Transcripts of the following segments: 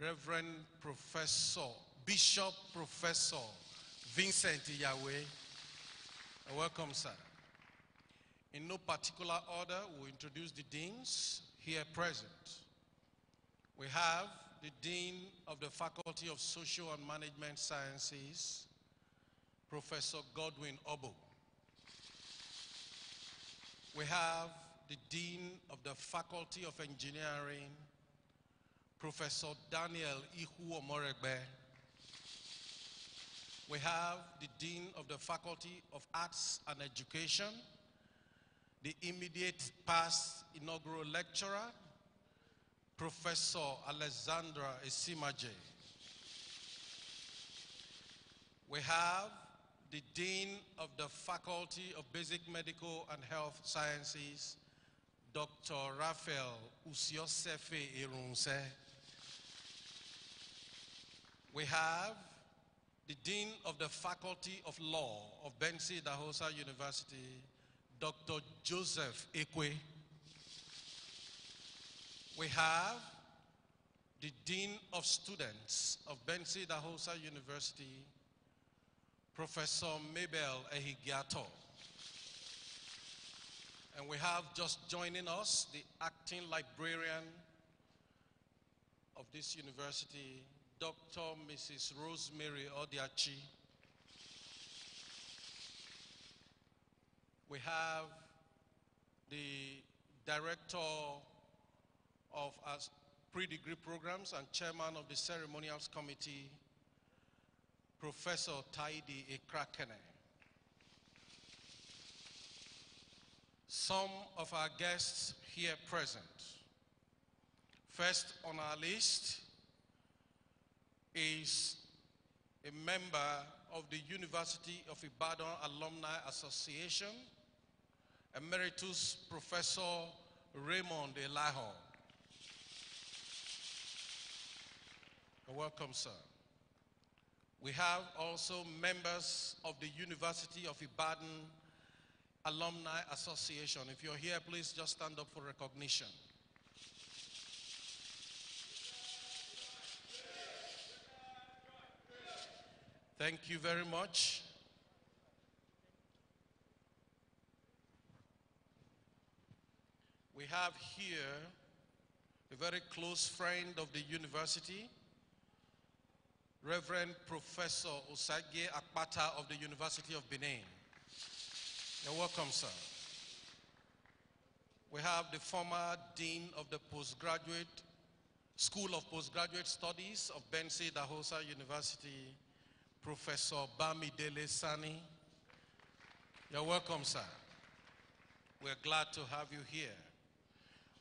Reverend Professor, Bishop Professor Vincent Yahweh. Uh, welcome, sir. In no particular order, we'll introduce the deans here present. We have the Dean of the Faculty of Social and Management Sciences, Professor Godwin Obo. We have the Dean of the Faculty of Engineering, Professor Daniel Ihu Omoregbe. We have the Dean of the Faculty of Arts and Education, the immediate past inaugural lecturer, Professor Alexandra Esimaje. We have the Dean of the Faculty of Basic Medical and Health Sciences, Dr. Raphael Usiosefe Irunse. We have the Dean of the Faculty of Law of Benson Idahosa University, Dr. Joseph Ekwe. We have the Dean of Students of Benson Idahosa University, Professor Mabel Ehigiato. And we have just joining us the acting librarian of this university, Dr. Mrs. Rosemary Odiachi. We have the director of our pre-degree programs and chairman of the ceremonials committee, Professor Taidi Ekrakene. Some of our guests here present. First on our list is a member of the University of Ibadan Alumni Association, Emeritus Professor Raymond Elaho. Welcome, sir. We have also members of the University of Ibadan Alumni Association. If you're here, please just stand up for recognition. Thank you very much. We have here a very close friend of the university, Reverend Professor Osage Akpata of the University of Benin. You're welcome, sir. We have the former Dean of the Postgraduate School of Postgraduate Studies of Benson Idahosa University, Professor Bamidele Sani. You're welcome, sir. We're glad to have you here.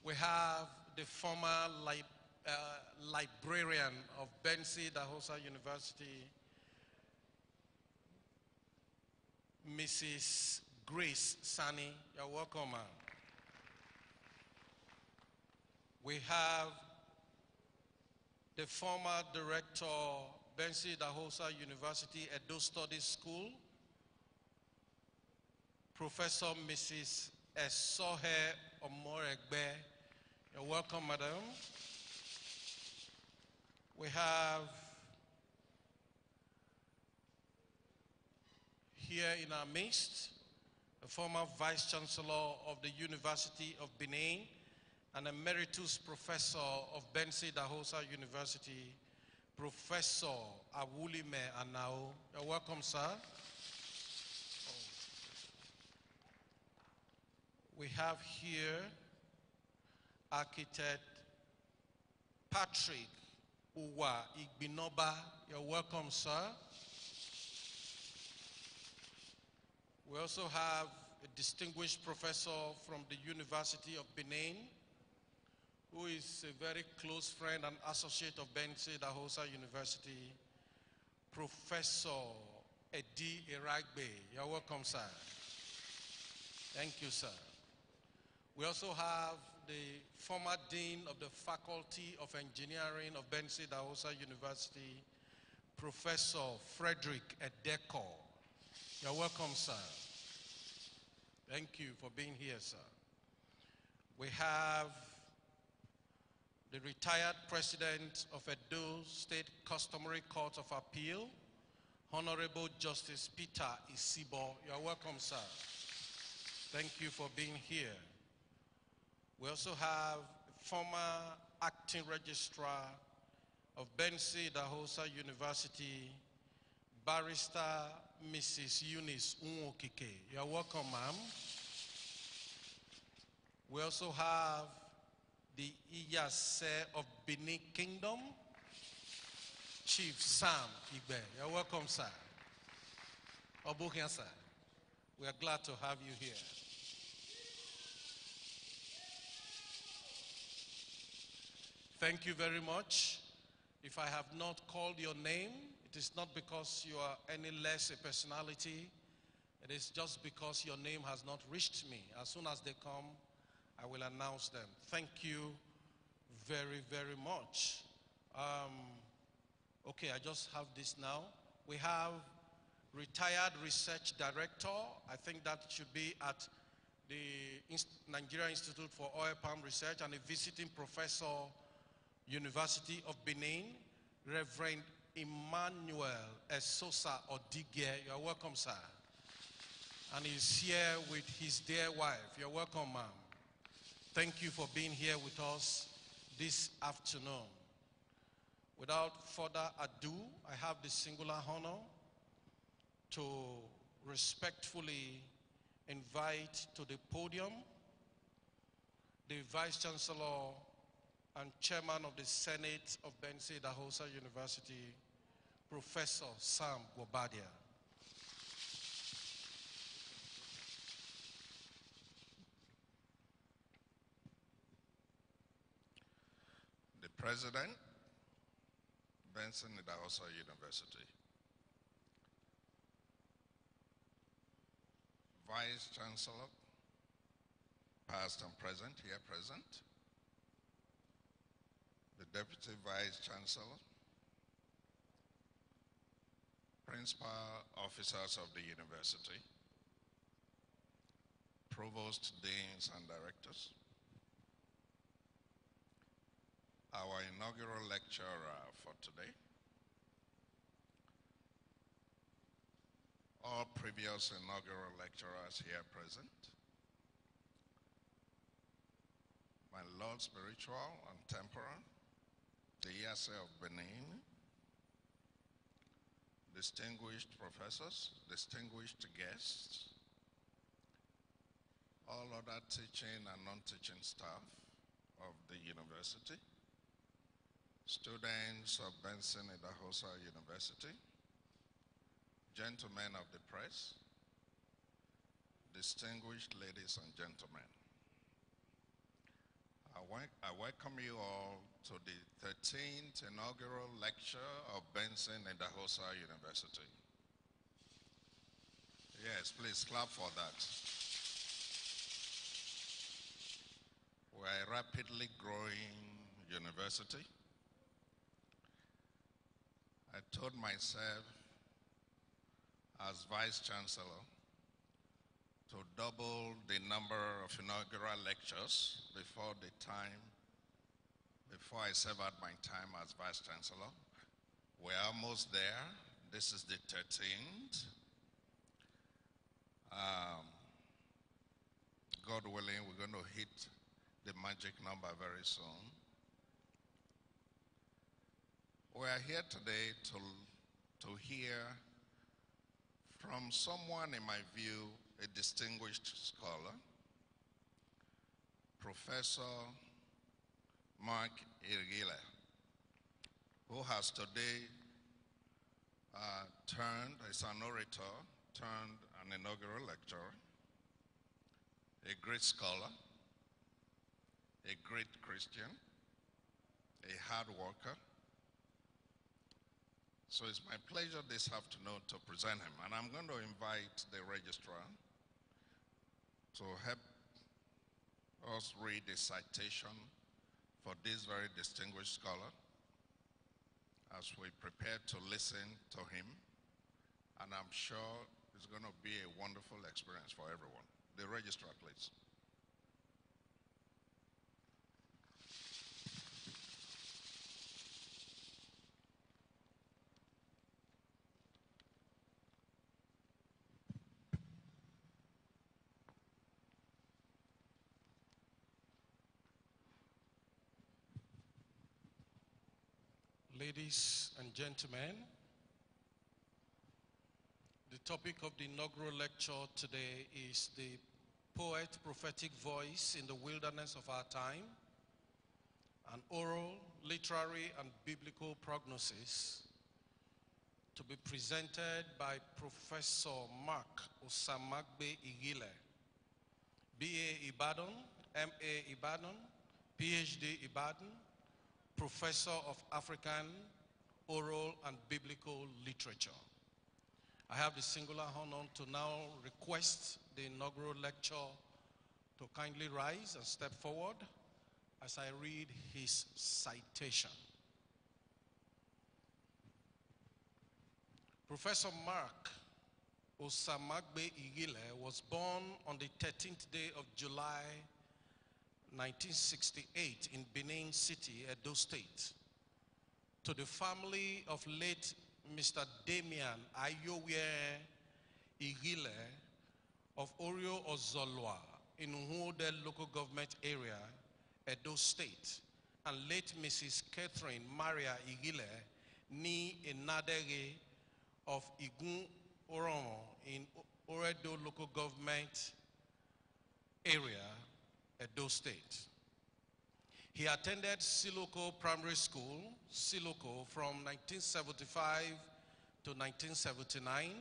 We have the former li uh, librarian of Benson Idahosa University, Mrs. Grace Sani. You're welcome, ma'am. We have the former director, Benson Idahosa University Edo Studies School, Professor Mrs. Esohe Omoregbe. You're welcome, madam. We have here in our midst the former Vice Chancellor of the University of Benin and Emeritus Professor of Benson Idahosa University, Professor Awulime Anao. You're welcome, sir. We have here architect Patrick Uwa Igbinoba. You're welcome, sir. We also have a distinguished professor from the University of Benin, who is a very close friend and associate of Benson Idahosa University, Professor Edi Iragbe. You're welcome, sir. Thank you, sir. We also have the former Dean of the Faculty of Engineering of Benson Idahosa University, Professor Frederick Edeko. You're welcome, sir. Thank you for being here, sir. We have the retired president of Edo State Customary Court of Appeal, Honorable Justice Peter Isibo. You are welcome, sir. Thank you for being here. We also have former acting registrar of Benson Idahosa University, Barrister Mrs. Eunice Unwokike. You are welcome, ma'am. We also have the Iyase of Benin Kingdom, Chief Sam Igbe. You're welcome, sir. Obukia, sir. We are glad to have you here. Thank you very much. If I have not called your name, it is not because you are any less a personality. It is just because your name has not reached me. As soon as they come, I will announce them. Thank you very, very much. Um, okay, I just have this now. We have retired research director. I think that should be at the Nigeria Institute for Oil Palm Research and a visiting professor University of Benin, Reverend Emmanuel Esosa Odige. You're welcome, sir. And he's here with his dear wife. You're welcome, ma'am. Thank you for being here with us this afternoon. Without further ado, I have the singular honor to respectfully invite to the podium the Vice Chancellor and chairman of the Senate of Benson Idahosa University, Professor Sam Guobadia. The President, Benson Idahosa University. Vice Chancellor, past and present, here present the Deputy Vice Chancellor, Principal Officers of the University, Provost, Deans, and Directors, our inaugural lecturer uh, for today, all previous inaugural lecturers here present, my Lord Spiritual and Temporal, the Iyase of Benin, distinguished professors, distinguished guests, all other teaching and non-teaching staff of the university, students of Benson Idahosa University, gentlemen of the press, distinguished ladies and gentlemen. I welcome you all to the 13th inaugural lecture of Benson Idahosa University. Yes, please clap for that. We're a rapidly growing university. I told myself as Vice Chancellor to double the number of inaugural lectures before the time, before I serve out my time as Vice Chancellor. We're almost there. This is the 13th. Um, God willing, we're going to hit the magic number very soon. We are here today to, to hear from someone, in my view, a distinguished scholar, Professor Mark Ighile, who has today uh, turned, as an orator, turned an inaugural lecturer, a great scholar, a great Christian, a hard worker. So it's my pleasure this afternoon to present him. And I'm going to invite the registrar to help us read the citation for this very distinguished scholar as we prepare to listen to him. And I'm sure it's going to be a wonderful experience for everyone. The registrar, please. Ladies and gentlemen. The topic of the inaugural lecture today is the poet prophetic voice in the wilderness of our time, an oral, literary, and biblical prognosis to be presented by Professor Mark Osamagbe Ighile, BA Ibadan, MA Ibadan, PhD Ibadan, Professor of African Oral and Biblical Literature. I have the singular honor to now request the inaugural lecture to kindly rise and step forward as I read his citation. Professor Mark Osamagbe Ighile was born on the 13th day of July 1968 in Benin City, Edo State, to the family of late Mr. Damian Ayowe Ighile of Orio Ozolwa in Nwode local government area, Edo State, and late Mrs. Catherine Maria Ighile ni Inadege of Igun Oromo in Oredo local government area, Edo State. He attended Siloko Primary School, Siloko, from 1975 to 1979,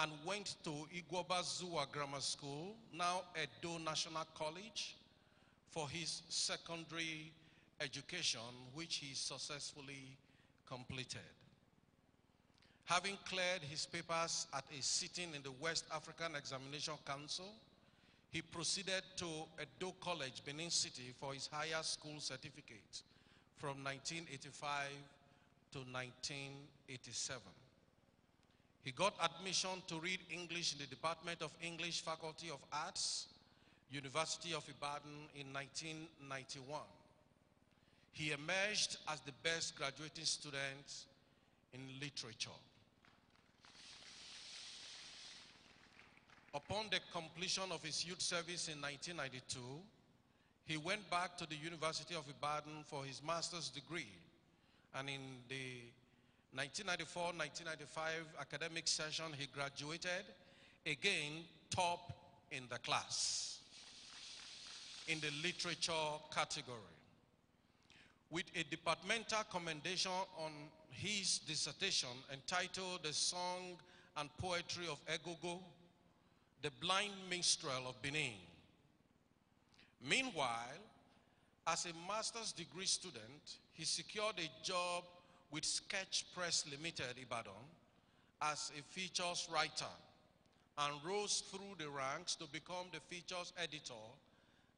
and went to Igwoba Zua Grammar School, now Edo National College, for his secondary education, which he successfully completed. Having cleared his papers at a sitting in the West African Examination Council, he proceeded to Edo College, Benin City, for his higher school certificate from 1985 to 1987. He got admission to read English in the Department of English Faculty of Arts, University of Ibadan in 1991. He emerged as the best graduating student in literature. Upon the completion of his youth service in 1992, he went back to the University of Ibadan for his master's degree. And in the 1994-1995 academic session, he graduated again top in the class in the literature category with a departmental commendation on his dissertation entitled The Song and Poetry of Egogo, the blind minstrel of Benin. Meanwhile, as a master's degree student, he secured a job with Sketch Press Limited, Ibadan, as a features writer and rose through the ranks to become the features editor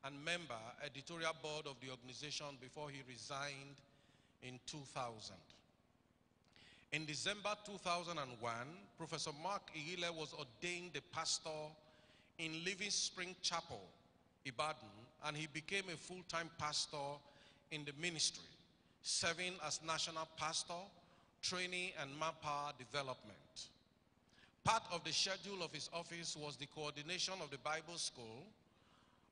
and member editorial board of the organization before he resigned in 2000. In December 2001, Professor Mark Ighile was ordained the pastor in Living Spring Chapel, Ibadan, and he became a full-time pastor in the ministry, serving as national pastor, training and manpower development. Part of the schedule of his office was the coordination of the Bible School,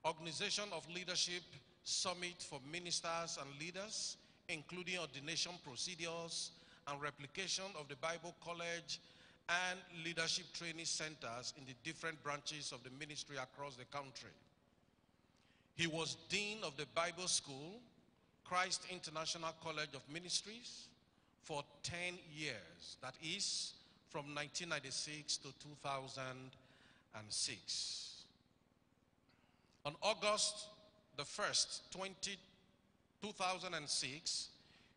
organization of leadership summit for ministers and leaders, including ordination procedures, and replication of the Bible College and leadership training centers in the different branches of the ministry across the country. He was Dean of the Bible School, Christ International College of Ministries, for 10 years. That is from 1996 to 2006. On August the 1st, 20, 2006,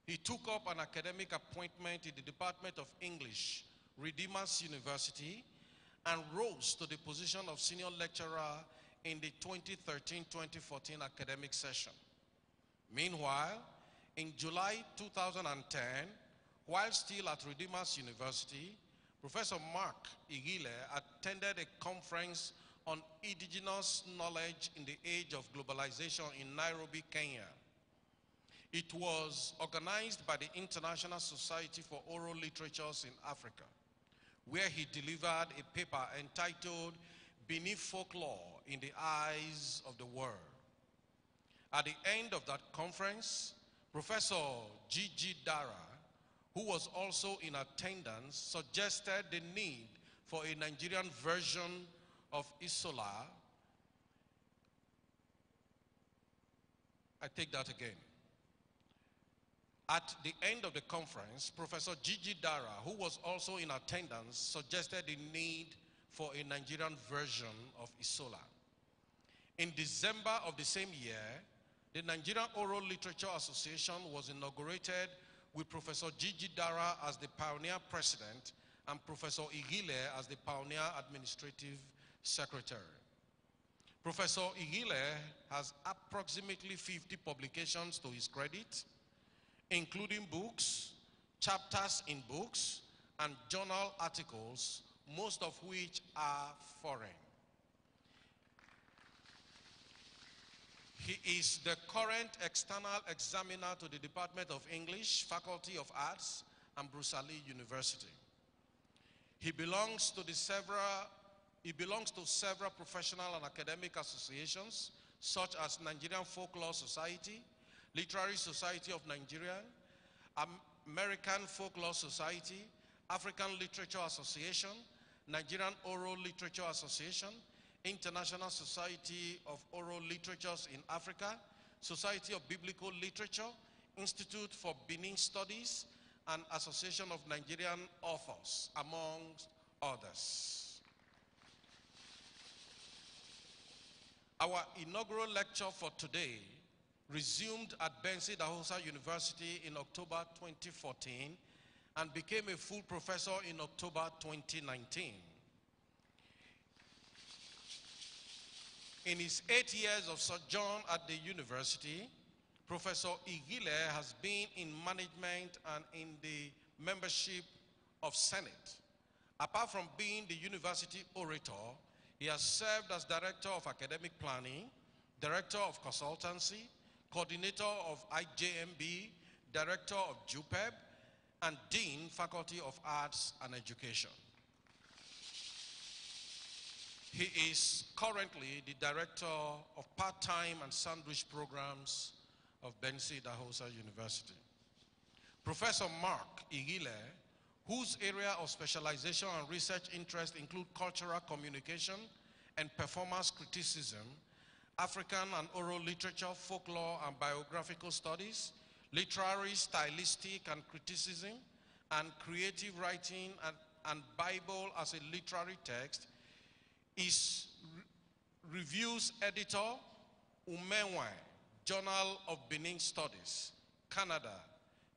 he took up an academic appointment in the Department of English, Redeemers University, and rose to the position of senior lecturer in the 2013-2014 academic session. Meanwhile, in July 2010, while still at Redeemers University, Professor Mark Ighile attended a conference on indigenous knowledge in the age of globalization in Nairobi, Kenya. It was organized by the International Society for Oral Literatures in Africa, where he delivered a paper entitled Beneath Folklore in the Eyes of the World. At the end of that conference, Professor G.G. Darah who was also in attendance, suggested the need for a Nigerian version of ISOLA. I take that again. At the end of the conference, Professor Gigi Darah, who was also in attendance, suggested the need for a Nigerian version of ISOLA. In December of the same year, the Nigerian Oral Literature Association was inaugurated with Professor Gigi Darah as the pioneer president and Professor Ighile as the pioneer administrative secretary. Professor Ighile has approximately 50 publications to his credit, including books, chapters in books, and journal articles, most of which are foreign. He is the current external examiner to the Department of English, Faculty of Arts, Ambrose Alli University. He belongs to the several he belongs to several professional and academic associations such as Nigerian Folklore Society, Literary Society of Nigeria, American Folklore Society, African Literature Association, Nigerian Oral Literature Association, International Society of Oral Literatures in Africa, Society of Biblical Literature, Institute for Benin Studies, and Association of Nigerian Authors, amongst others. Our inaugural lecture for today resumed at Benson Idahosa University in October 2014 and became a full professor in October 2019. In his eight years of sojourn at the university, Professor Ighile has been in management and in the membership of Senate. Apart from being the university orator, he has served as director of academic planning, director of consultancy, coordinator of IJMB, director of JUPEB, and dean, faculty of arts and education. He is currently the director of part-time and sandwich programs of Benson Idahosa University. Professor Mark Ighile, whose area of specialization and research interest include cultural communication and performance criticism, African and oral literature, folklore and biographical studies, literary, stylistic and criticism, and creative writing and, and Bible as a literary text, is Re Reviews Editor, Umenwe, Journal of Benin Studies, Canada,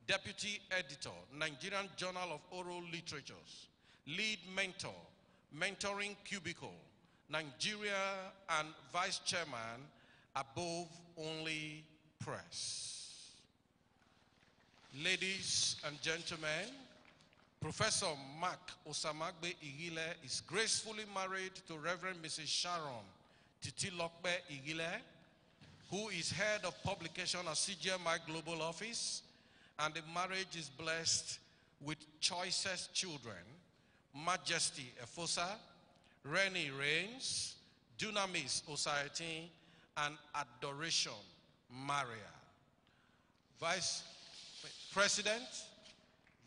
Deputy Editor, Nigerian Journal of Oral Literatures, Lead Mentor, Mentoring Cubicle, Nigeria, and Vice Chairman, Above Only Press. Ladies and gentlemen, Professor Mark Osamagbe Ighile is gracefully married to Reverend Mrs. Sharon Titilokbe Ighile, who is head of publication at CGMI Global Office, and the marriage is blessed with choicest children, Majesty Efosa, Rennie Reigns, Dunamis Osayati, and Adoration Maria. Vice President,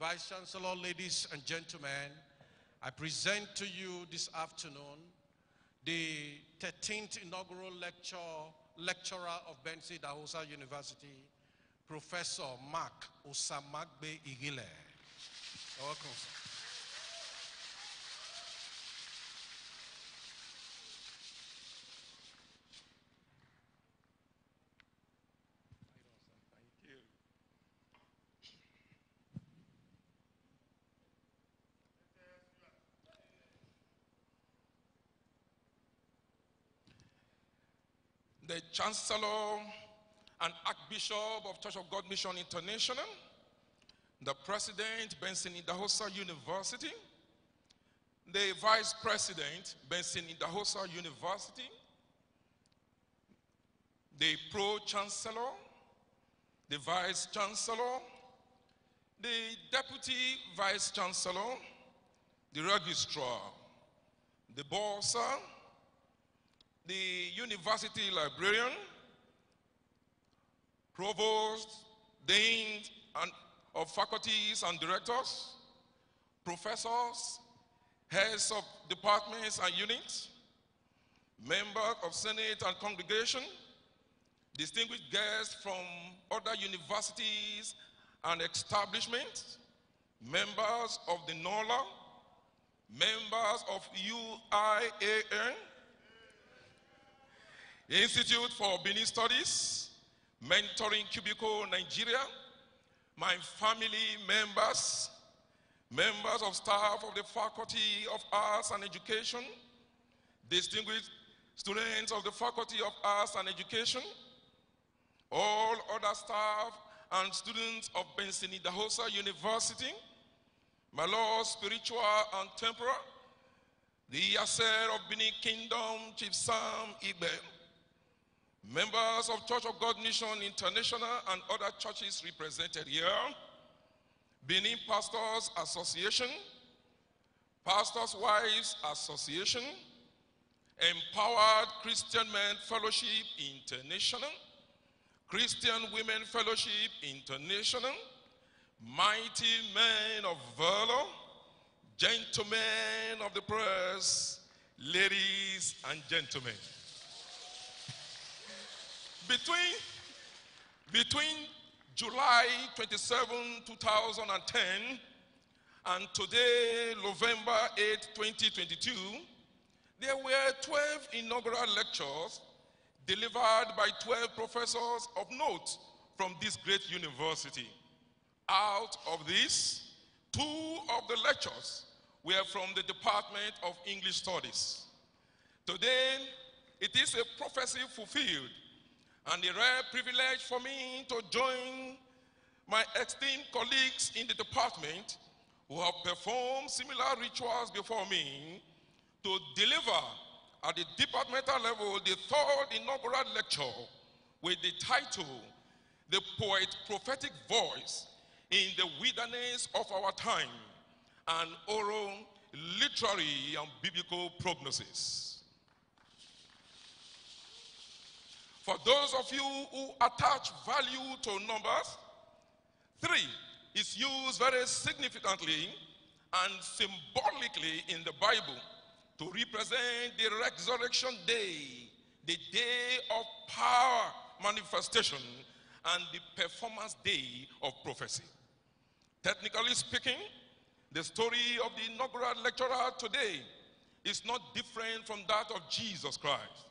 Vice Chancellor, ladies and gentlemen, I present to you this afternoon the 13th inaugural lecture, lecturer of Benson Idahosa University, Professor Mark Osamagbe Ighile. Welcome, sir. The Chancellor and Archbishop of Church of God Mission International, the President, Benson Idahosa University, the Vice President, Benson Idahosa University, the Pro Chancellor, the Vice Chancellor, the Deputy Vice Chancellor, the Registrar, the Bursar, the university librarian, provost, dean and of faculties and directors, professors, heads of departments and units, members of Senate and congregation, distinguished guests from other universities and establishments, members of the NOLA, members of UIAN, Institute for Benin Studies, Mentoring Cubicle Nigeria, my family members, members of staff of the Faculty of Arts and Education, distinguished students of the Faculty of Arts and Education, all other staff and students of Benson Idahosa University, my Lord, spiritual and temporal, the Iyase of Benin Kingdom, Chief Sam Igbe, members of Church of God Mission International and other churches represented here, Benin Pastors Association, Pastors Wives Association, Empowered Christian Men Fellowship International, Christian Women Fellowship International, Mighty Men of Valor, Gentlemen of the Press, Ladies and Gentlemen. Between, between July 27, 2010, and today, November 8, 2022, there were 12 inaugural lectures delivered by 12 professors of note from this great university. Out of these, two of the lectures were from the Department of English Studies. Today, it is a prophecy fulfilled and a rare privilege for me to join my esteemed colleagues in the department who have performed similar rituals before me to deliver at the departmental level the third inaugural lecture with the title The Poet Prophetic Voice in the Wilderness of Our Time an oral literary and biblical prognosis. For those of you who attach value to numbers, three is used very significantly and symbolically in the Bible to represent the resurrection day, the day of power manifestation, and the performance day of prophecy. Technically speaking, the story of the inaugural lecturer today is not different from that of Jesus Christ.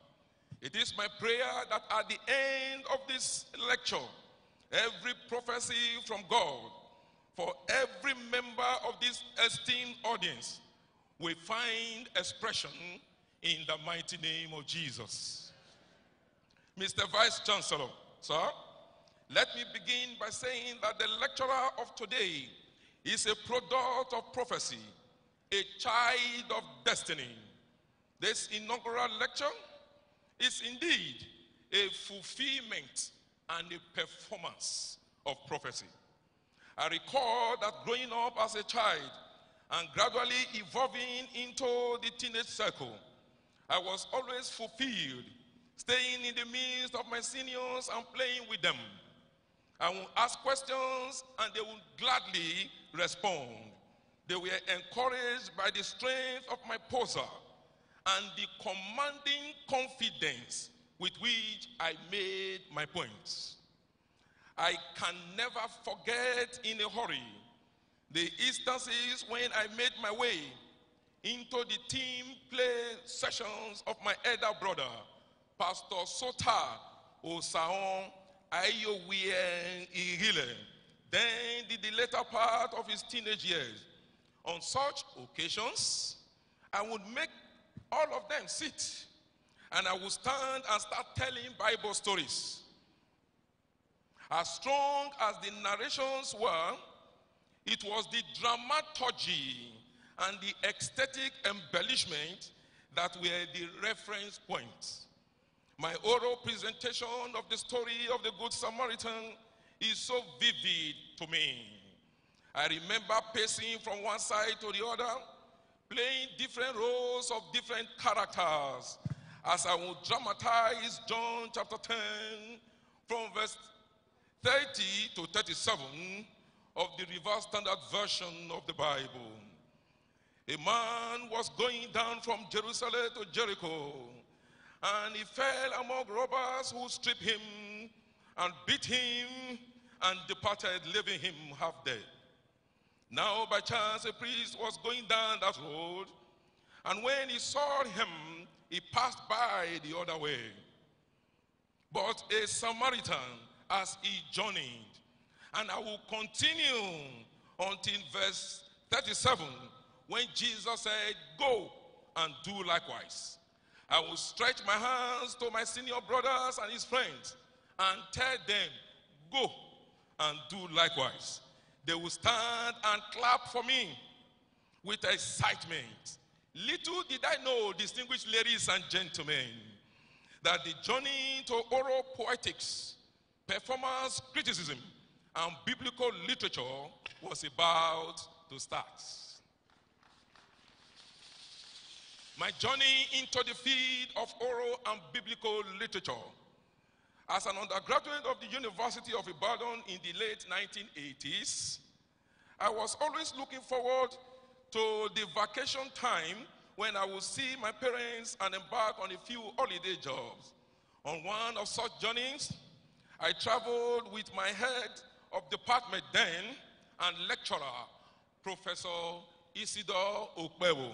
It is my prayer that at the end of this lecture, every prophecy from God for every member of this esteemed audience will find expression in the mighty name of Jesus. Mr. Vice Chancellor, sir, let me begin by saying that the lecturer of today is a product of prophecy, a child of destiny. This inaugural lecture is indeed a fulfillment and a performance of prophecy. I recall that growing up as a child and gradually evolving into the teenage circle, I was always fulfilled, staying in the midst of my seniors and playing with them. I would ask questions and they would gladly respond. They were encouraged by the strength of my poser and the commanding confidence with which I made my points. I can never forget in a hurry the instances when I made my way into the team play sessions of my elder brother, Pastor Sota Osaon Ayowien Ighile, then in the later part of his teenage years. On such occasions, I would make all of them sit. And I will stand and start telling Bible stories. As strong as the narrations were, it was the dramaturgy and the ecstatic embellishment that were the reference points. My oral presentation of the story of the Good Samaritan is so vivid to me. I remember pacing from one side to the other playing different roles of different characters as I will dramatize John chapter 10 from verse 30 to 37 of the Revised Standard Version of the Bible. A man was going down from Jerusalem to Jericho, and he fell among robbers who stripped him and beat him and departed, leaving him half dead. Now, by chance, a priest was going down that road, and when he saw him, he passed by the other way. But a Samaritan, as he journeyed, and I will continue until verse 37, when Jesus said, Go and do likewise. I will stretch my hands to my senior brothers and his friends and tell them, Go and do likewise. They will stand and clap for me with excitement. Little did I know, distinguished ladies and gentlemen, that the journey to oral poetics, performance criticism, and biblical literature was about to start. My journey into the field of oral and biblical literature. As an undergraduate of the University of Ibadan in the late 1980s, I was always looking forward to the vacation time when I would see my parents and embark on a few holiday jobs. On one of such journeys, I traveled with my head of department then and lecturer, Professor Isidore Okpewho.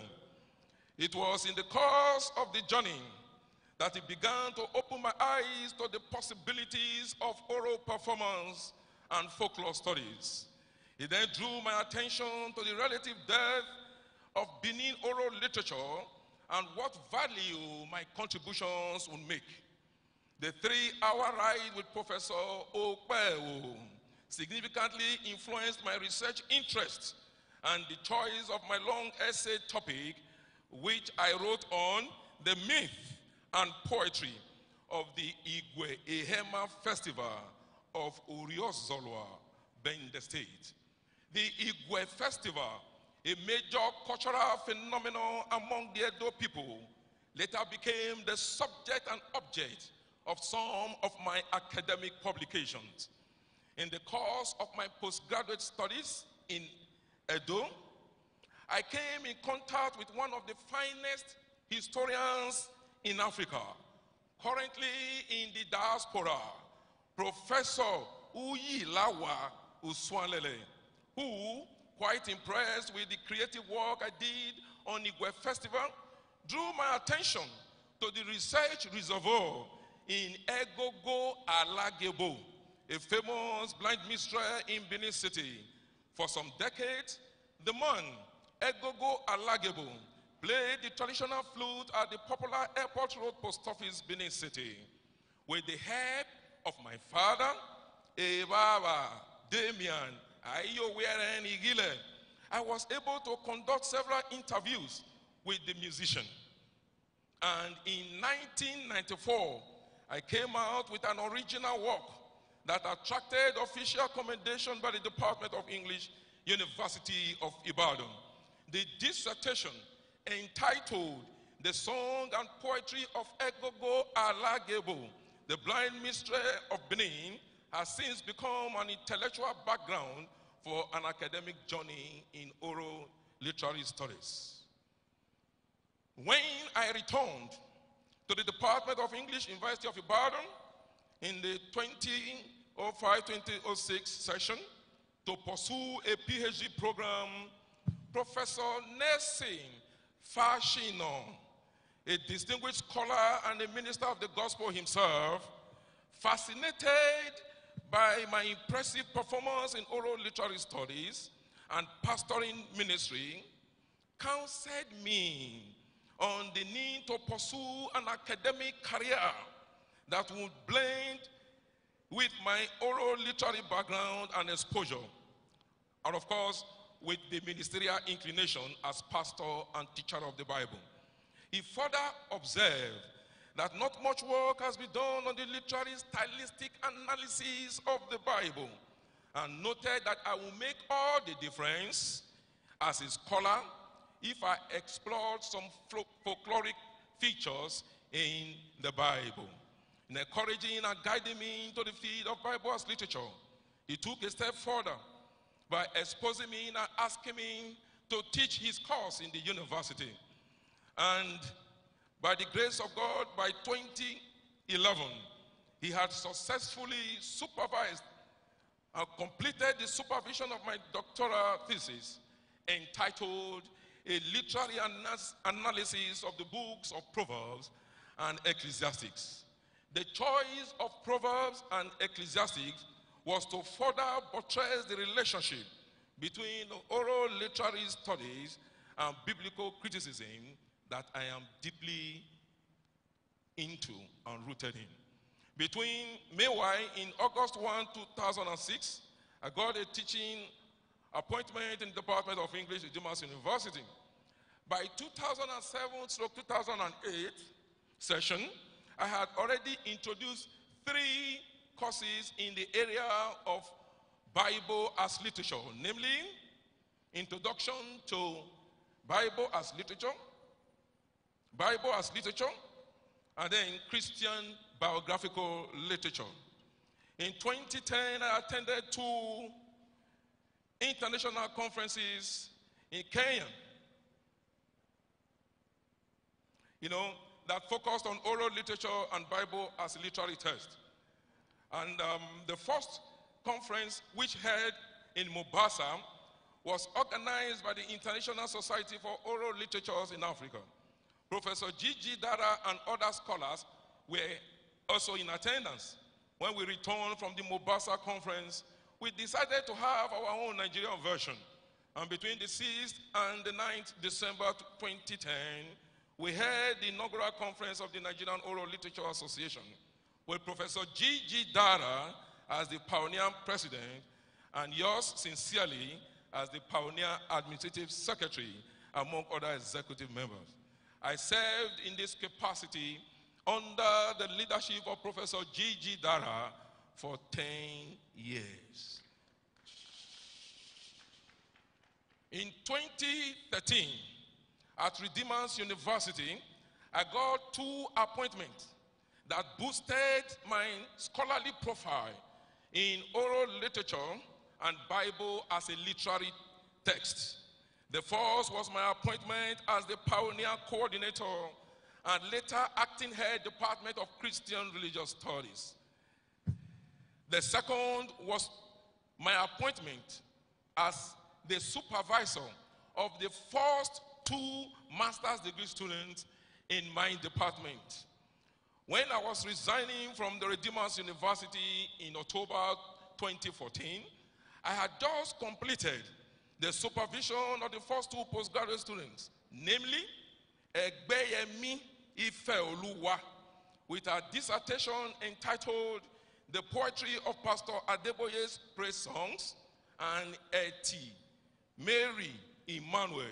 It was in the course of the journey that it began to open my eyes to the possibilities of oral performance and folklore studies. It then drew my attention to the relative depth of Benin oral literature and what value my contributions would make. The three hour ride with Professor Okpewho significantly influenced my research interests and the choice of my long essay topic, which I wrote on the myth and poetry of the Igwe Ehema Festival of Urios Zolwa, Bende State. The Igwe Festival, a major cultural phenomenon among the Edo people, later became the subject and object of some of my academic publications. In the course of my postgraduate studies in Edo, I came in contact with one of the finest historians in Africa, currently in the diaspora, Professor Uyilawa Usuanlele, who, quite impressed with the creative work I did on Igwe Festival, drew my attention to the research reservoir in Egogo Alagebo, a famous blind minstrel in Benin City. For some decades, the man, Egogo Alagebo, played the traditional flute at the popular Airport Road Post Office, Benin City. With the help of my father, Ebaba, Damian, Ayo Weren Ighile, I was able to conduct several interviews with the musician. And in 1994, I came out with an original work that attracted official commendation by the Department of English, University of Ibadan. The dissertation entitled The Song and Poetry of Egogo Alagebo, the blind minstrel of Benin, has since become an intellectual background for an academic journey in oral literary studies. When I returned to the Department of English, University of Ibadan, in the 2005-2006 session to pursue a PhD program, Professor Fashino, a distinguished scholar and a minister of the gospel himself, fascinated by my impressive performance in oral literary studies and pastoring ministry, counseled me on the need to pursue an academic career that would blend with my oral literary background and exposure. And of course, with the ministerial inclination as pastor and teacher of the Bible. He further observed that not much work has been done on the literary stylistic analysis of the Bible and noted that I will make all the difference as a scholar if I explore some folkloric features in the Bible. In encouraging and guiding me into the field of Bible as literature, he took a step further by exposing me and asking me to teach his course in the university. And by the grace of God, by 2011, he had successfully supervised and completed the supervision of my doctoral thesis entitled A Literary Analysis of the Books of Proverbs and Ecclesiastes. The choice of Proverbs and Ecclesiastes was to further buttress the relationship between oral literary studies and biblical criticism that I am deeply into and rooted in. Between meanwhile, in August 1, 2006, I got a teaching appointment in the Department of English at Dumas University. By 2007 stroke 2008 session, I had already introduced three courses in the area of Bible as literature, namely Introduction to Bible as Literature, Bible as Literature, and then Christian biographical literature. In 2010, I attended two international conferences in Kenya. You know, that focused on oral literature and Bible as literary text. And um, the first conference, which held in Mombasa, was organized by the International Society for Oral Literatures in Africa. Professor G.G. Darah and other scholars were also in attendance. When we returned from the Mombasa conference, we decided to have our own Nigerian version. And between the 6th and the 9th December 2010, we held the inaugural conference of the Nigerian Oral Literature Association with Professor G.G. Darah as the pioneer president and yours sincerely as the pioneer administrative secretary among other executive members. I served in this capacity under the leadership of Professor G.G. Darah for 10 years. In 2013, at Redeemers University, I got two appointments that boosted my scholarly profile in oral literature and Bible as a literary text. The first was my appointment as the pioneer coordinator and later acting head department of Christian religious studies. The second was my appointment as the supervisor of the first two master's degree students in my department. When I was resigning from the Redeemers University in October 2014, I had just completed the supervision of the first two postgraduate students, namely Egbeyemi Ifeoluwa, with a dissertation entitled The Poetry of Pastor Adeboye's Praise Songs, and Eti Mary Emmanuel,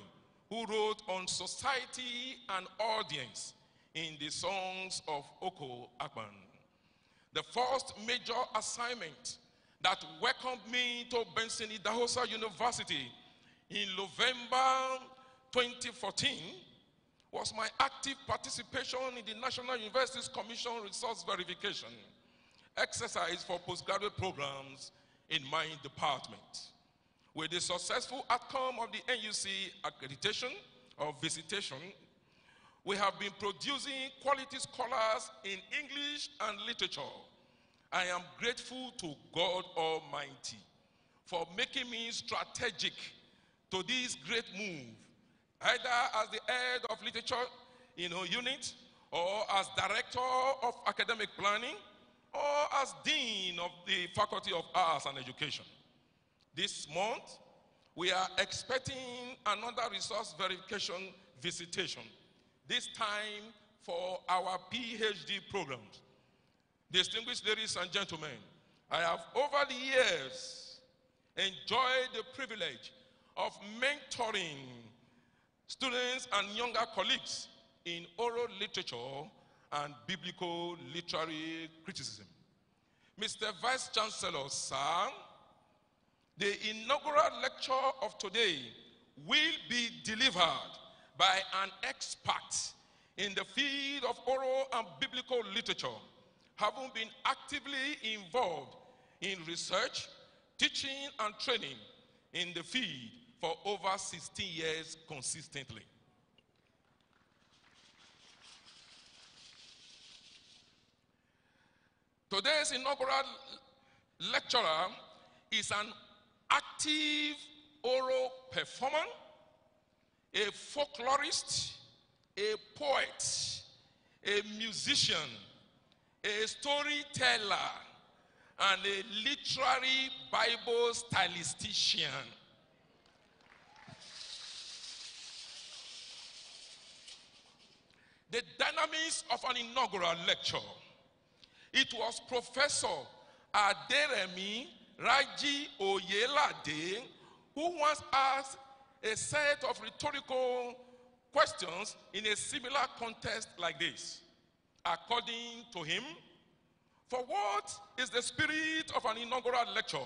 who wrote on society and audience in the songs of Oko Akban. The first major assignment that welcomed me to Benson Idahosa University in November 2014 was my active participation in the National Universities Commission Resource Verification exercise for postgraduate programs in my department. With the successful outcome of the NUC accreditation or visitation, we have been producing quality scholars in English and literature. I am grateful to God Almighty for making me strategic to this great move, either as the head of literature you know, unit, or as director of academic planning, or as dean of the Faculty of Arts and Education. This month, we are expecting another resource verification visitation, this time for our PhD programs. Distinguished ladies and gentlemen, I have over the years enjoyed the privilege of mentoring students and younger colleagues in oral literature and biblical literary criticism. Mr. Vice Chancellor, sir, the inaugural lecture of today will be delivered by an expert in the field of oral and biblical literature, having been actively involved in research, teaching, and training in the field for over 16 years consistently. Today's inaugural lecturer is an active oral performer, a folklorist, a poet, a musician, a storyteller, and a literary Bible stylistician. The dynamics of an inaugural lecture. It was Professor Aderemi Raji Oyelade who once asked a set of rhetorical questions in a similar context like this. According to him, for what is the spirit of an inaugural lecture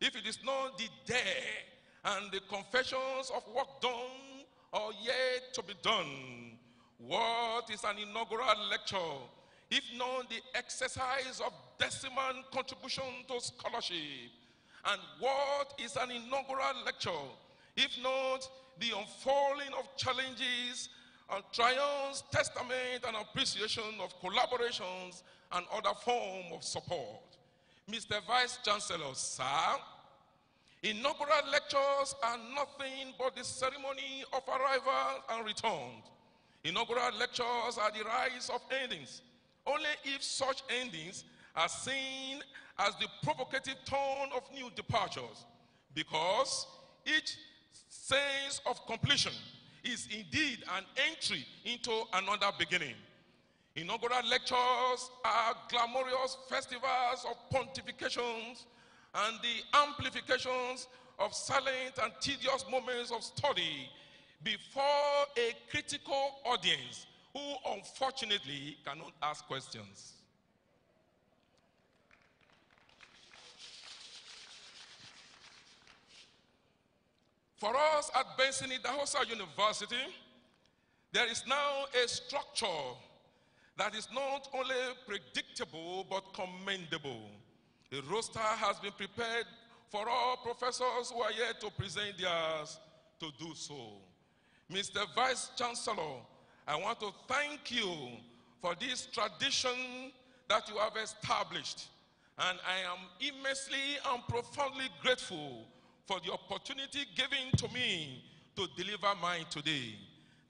if it is not the day and the confessions of work done or yet to be done? What is an inaugural lecture if not the exercise of decimal contribution to scholarship? And what is an inaugural lecture if not the unfolding of challenges and triumphs, testament, and appreciation of collaborations and other form of support? Mr. Vice Chancellor, sir, inaugural lectures are nothing but the ceremony of arrival and return. Inaugural lectures are the rise of endings. Only if such endings are seen as the provocative tone of new departures, because each sense of completion is indeed an entry into another beginning. Inaugural lectures are glamorous festivals of pontifications and the amplifications of silent and tedious moments of study before a critical audience who unfortunately cannot ask questions. For us at Benson Idahosa University, there is now a structure that is not only predictable but commendable. The roster has been prepared for all professors who are here to present theirs to do so. Mr. Vice Chancellor, I want to thank you for this tradition that you have established. And I am immensely and profoundly grateful for the opportunity given to me to deliver mine today.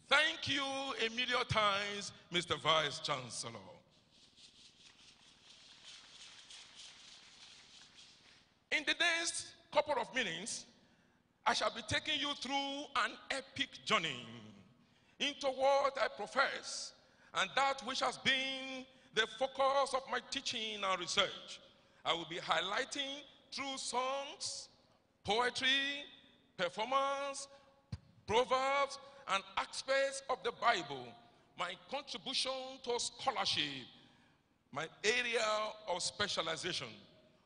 Thank you a million times, Mr. Vice Chancellor. In the next couple of minutes, I shall be taking you through an epic journey into what I profess and that which has been the focus of my teaching and research. I will be highlighting through songs, poetry, performance, proverbs, and aspects of the Bible, my contribution to scholarship, my area of specialization,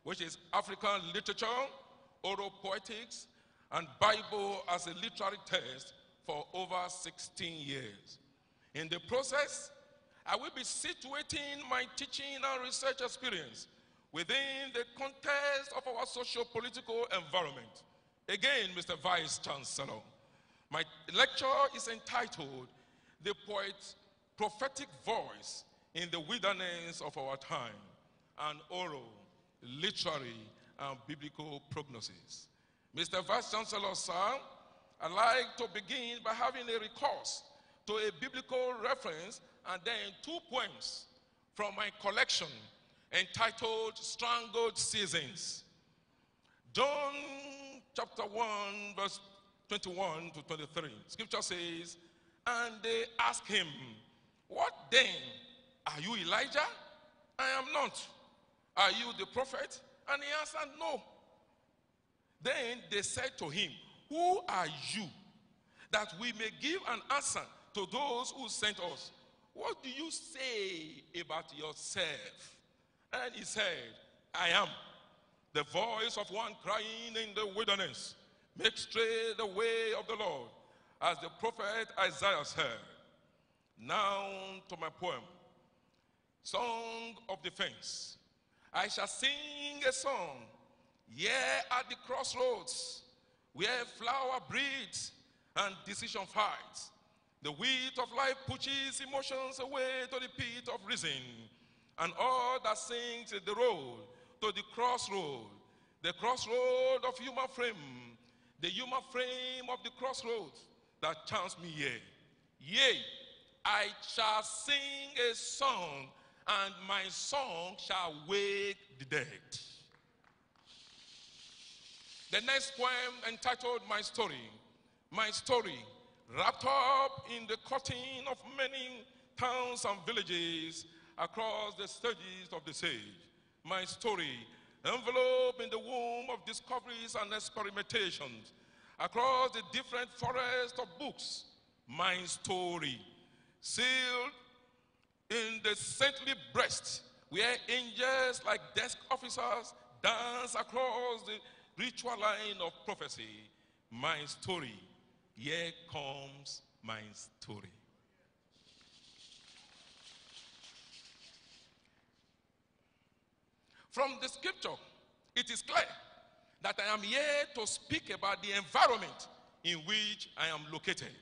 which is African literature, oral poetics, and Bible as a literary text for over 16 years. In the process, I will be situating my teaching and research experience within the context of our socio-political environment. Again, Mr. Vice Chancellor, my lecture is entitled The Poet's Prophetic Voice in the Wilderness of Our Time, an oral, literary, and biblical prognosis. Mr. Vice Chancellor, sir, I'd like to begin by having a recourse to a biblical reference and then two poems from my collection entitled Strangled Seasons. John chapter 1, verse 21 to 23. Scripture says, And they asked him, What then? Are you Elijah? I am not. Are you the prophet? And he answered, No. Then they said to him, Who are you? That we may give an answer to those who sent us. What do you say about yourself? And he said, I am the voice of one crying in the wilderness, make straight the way of the Lord, as the prophet Isaiah said. Now to my poem, Song of Defense. I shall sing a song, yeah, at the crossroads, where flower breeds and decision fights. The wheat of life pushes emotions away to the pit of reason, and all that sings the road to the crossroad, the crossroad of human frame, the human frame of the crossroads that chants me here. Yea, I shall sing a song, and my song shall wake the dead. The next poem entitled My Story. My story, wrapped up in the cutting of many towns and villages across the stages of the sage. My story, enveloped in the womb of discoveries and experimentations across the different forests of books. My story, sealed in the saintly breast, where angels like desk officers dance across the ritual line of prophecy. My story, here comes my story. From the scripture, it is clear that I am here to speak about the environment in which I am located.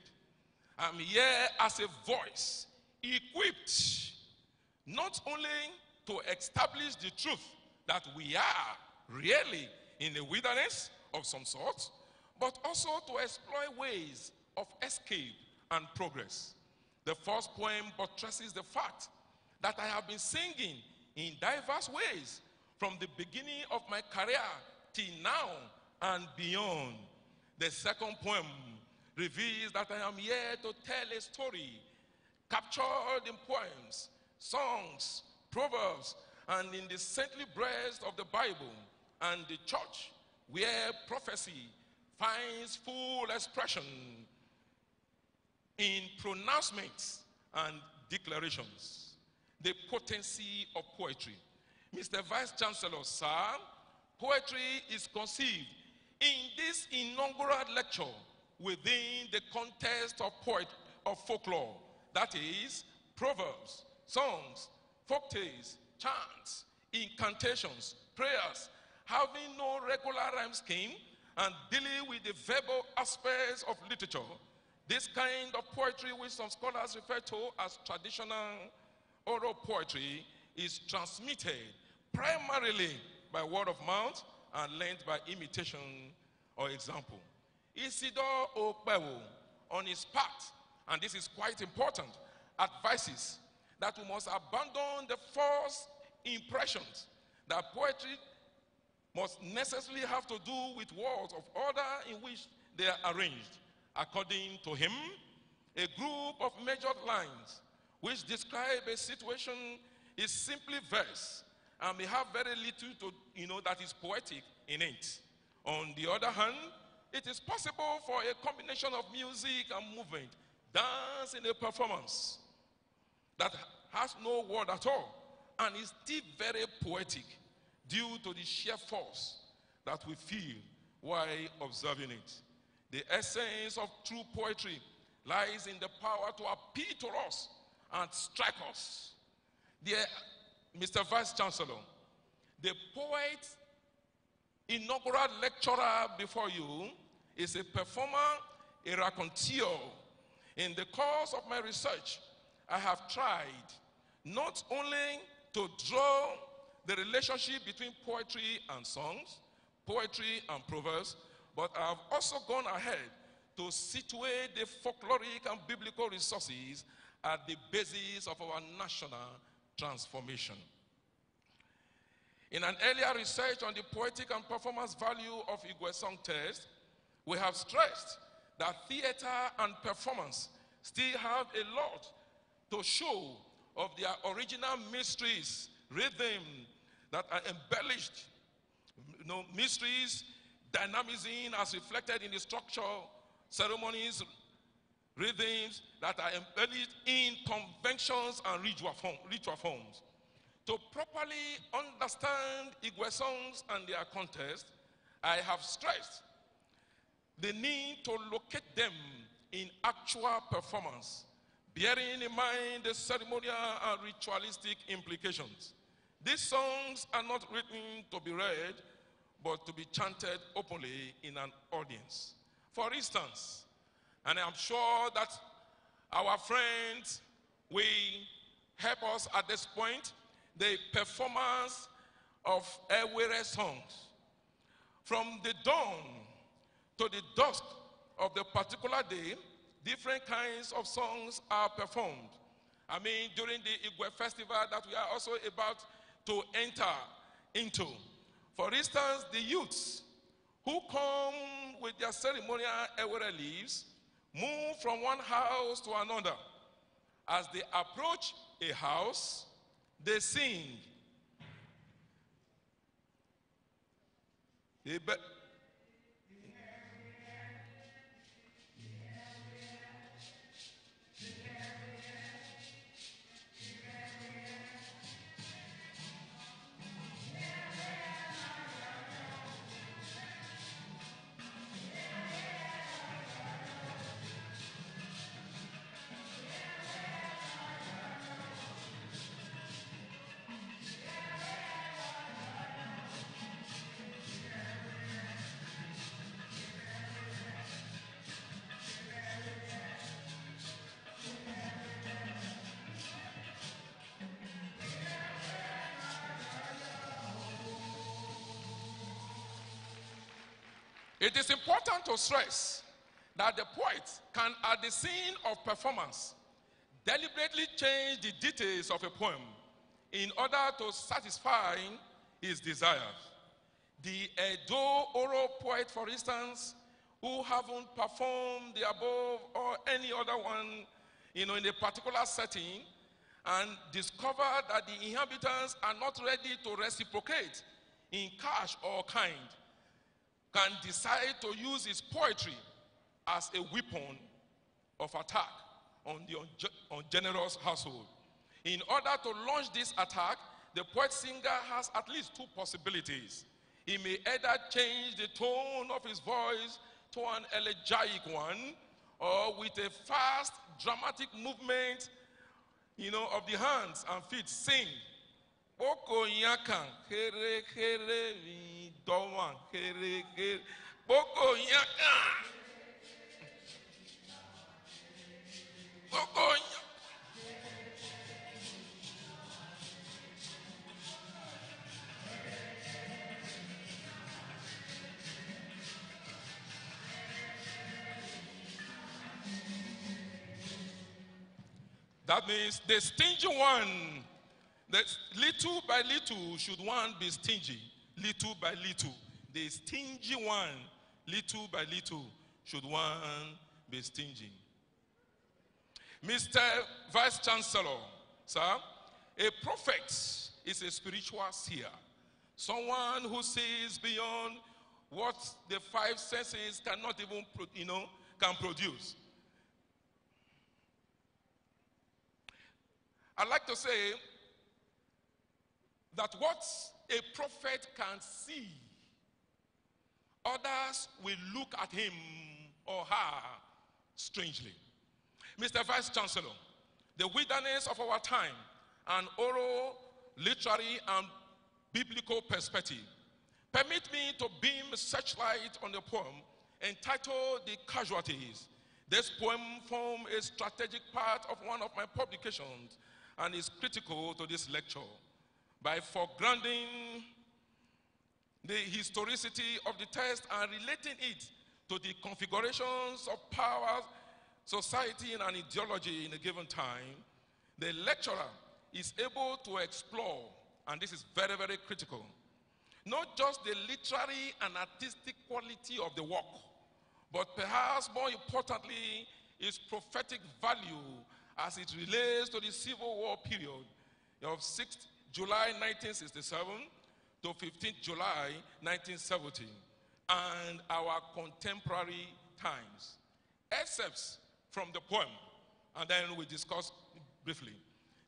I'm here as a voice equipped not only to establish the truth that we are really in a wilderness of some sort, but also to explore ways of escape and progress. The first poem buttresses the fact that I have been singing in diverse ways from the beginning of my career till now and beyond. The second poem reveals that I am here to tell a story captured in poems, songs, proverbs, and in the saintly breast of the Bible and the church, where prophecy finds full expression in pronouncements and declarations. The potency of poetry. Mr. Vice Chancellor, sir, poetry is conceived in this inaugural lecture within the context of poet of folklore. That is, proverbs, songs, folk tales, chants, incantations, prayers, having no regular rhyme scheme and dealing with the verbal aspects of literature. This kind of poetry, which some scholars refer to as traditional oral poetry, is transmitted primarily by word of mouth and learned by imitation or example. Isidore Okpewho, on his part, and this is quite important, advises that we must abandon the false impressions that poetry must necessarily have to do with words of order in which they are arranged. According to him, a group of measured lines which describe a situation is simply verse and may have very little to, you know, that is poetic in it. On the other hand, it is possible for a combination of music and movement, dance in a performance that has no word at all and is still very poetic due to the sheer force that we feel while observing it. The essence of true poetry lies in the power to appeal to us and strike us. Dear Mr. Vice Chancellor, the poet inaugural lecturer before you is a performer, a raconteur. In the course of my research, I have tried not only to draw the relationship between poetry and songs, poetry and proverbs, but I have also gone ahead to situate the folkloric and biblical resources at the basis of our national transformation. In an earlier research on the poetic and performance value of Igue song text, we have stressed that theater and performance still have a lot to show of their original mysteries, rhythm that are embellished, you know, mysteries, dynamism as reflected in the structure, ceremonies, rhythms that are embellished in conventions and ritual, form, ritual forms. To properly understand Igue songs and their context, I have stressed the need to locate them in actual performance, bearing in mind the ceremonial and ritualistic implications. These songs are not written to be read, but to be chanted openly in an audience. For instance, and I'm sure that our friends will help us at this point, the performance of Ewere songs. From the dawn to the dusk of the particular day, different kinds of songs are performed. I mean, during the Igue festival that we are also about to enter into. For instance, the youths who come with their ceremonial Ewere leaves move from one house to another. As they approach a house, they sing. They It is important to stress that the poet can, at the scene of performance, deliberately change the details of a poem in order to satisfy his desires. The Edo oral poet, for instance, who haven't performed the above or any other one, you know, in a particular setting, and discover that the inhabitants are not ready to reciprocate in cash or kind, can decide to use his poetry as a weapon of attack on the unge- ungenerous household. In order to launch this attack, the poet singer has at least two possibilities. He may either change the tone of his voice to an elegiac one, or with a fast, dramatic movement, you know, of the hands and feet, sing. Dowan, here, here. Boko yakan. Boko yakan. That means the stingy one, that little by little should one be stingy, little by little. The stingy one, little by little should one be stingy. Mr. Vice Chancellor, sir, a prophet is a spiritual seer, someone who sees beyond what the five senses cannot even, you know, can produce. I'd like to say that what a prophet can see, others will look at him or her strangely. Mr. Vice Chancellor, the wilderness of our time, an oral, literary, and biblical perspective. Permit me to beam a searchlight on the poem entitled The Casualties. This poem forms a strategic part of one of my publications and is critical to this lecture by foregrounding the historicity of the text and relating it to the configurations of power, society, and ideology in a given time, the lecturer is able to explore, and this is very, very critical, not just the literary and artistic quality of the work, but perhaps more importantly, its prophetic value as it relates to the Civil War period of 6th July 1967 to 15th July 1970 and our contemporary times. Excerpts from the poem, and then we discuss briefly.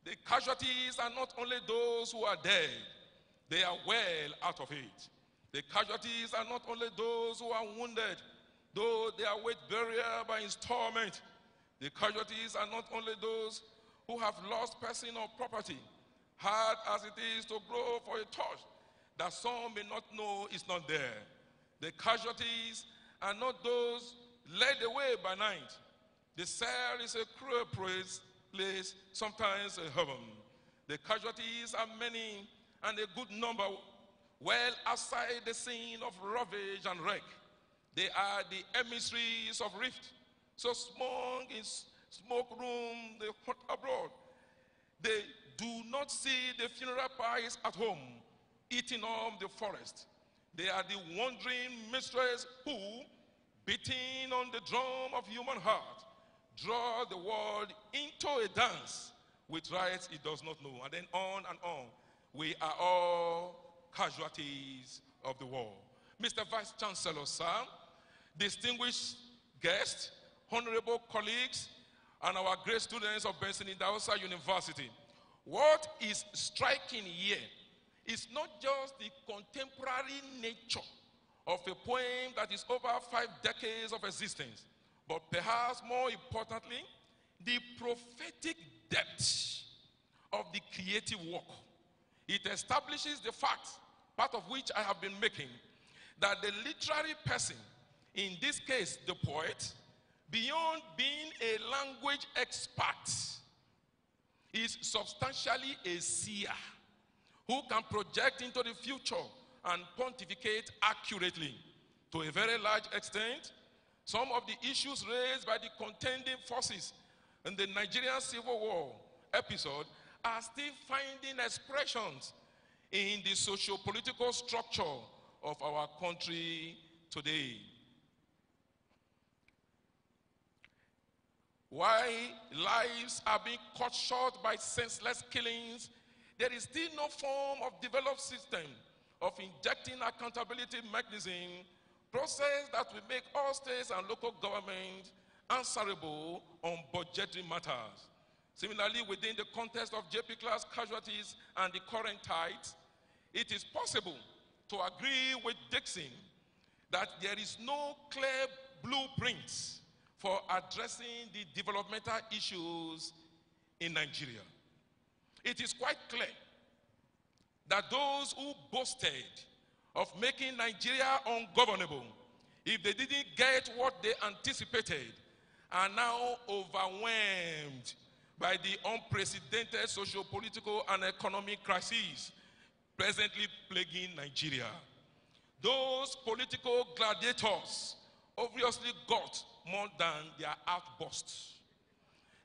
The casualties are not only those who are dead, they are well out of it. The casualties are not only those who are wounded, though they await burial by installment. The casualties are not only those who have lost person or property, hard as it is to grow for a touch. that some may not know is not there. The casualties are not those led away by night. The cell is a cruel place, sometimes a heaven. The casualties are many and a good number well outside the scene of ravage and wreck. They are the emissaries of rift. So smoke in smoke room, they hunt abroad. They do not see the funeral pies at home, eating up the forest. They are the wandering mistress who, beating on the drum of human heart, draw the world into a dance with rites it does not know. And then on and on. We are all casualties of the war. Mr. Vice Chancellor, sir, distinguished guests, honorable colleagues, and our great students of Benson Idahosa University. What is striking here is not just the contemporary nature of a poem that is over five decades of existence, but perhaps more importantly, the prophetic depth of the creative work. It establishes the fact, part of which I have been making, that the literary person, in this case the poet, beyond being a language expert, is substantially a seer who can project into the future and pontificate accurately. To a very large extent, some of the issues raised by the contending forces in the Nigerian Civil War episode are still finding expressions in the socio-political structure of our country today. Why lives are being cut short by senseless killings, there is still no form of developed system of injecting accountability mechanism, process that will make all states and local government answerable on budgetary matters. Similarly, within the context of JP Clark's casualties and the current tides, it is possible to agree with Dixon that there is no clear blueprint for addressing the developmental issues in Nigeria. It is quite clear that those who boasted of making Nigeria ungovernable, if they didn't get what they anticipated, are now overwhelmed by the unprecedented socio political and economic crises presently plaguing Nigeria. Those political gladiators obviously got more than their outbursts.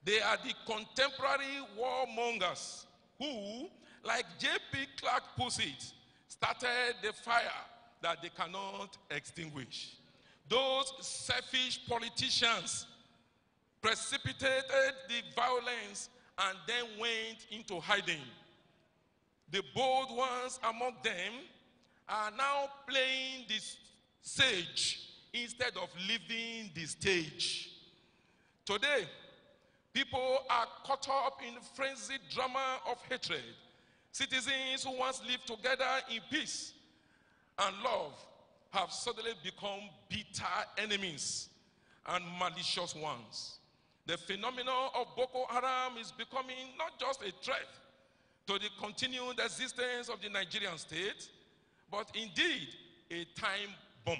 They are the contemporary warmongers who, like J.P. Clark puts it, started the fire that they cannot extinguish. Those selfish politicians precipitated the violence and then went into hiding. The bold ones among them are now playing the sage instead of leaving the stage. Today, people are caught up in frenzied drama of hatred. Citizens who once lived together in peace and love have suddenly become bitter enemies and malicious ones. The phenomenon of Boko Haram is becoming not just a threat to the continued existence of the Nigerian state, but indeed a time bomb.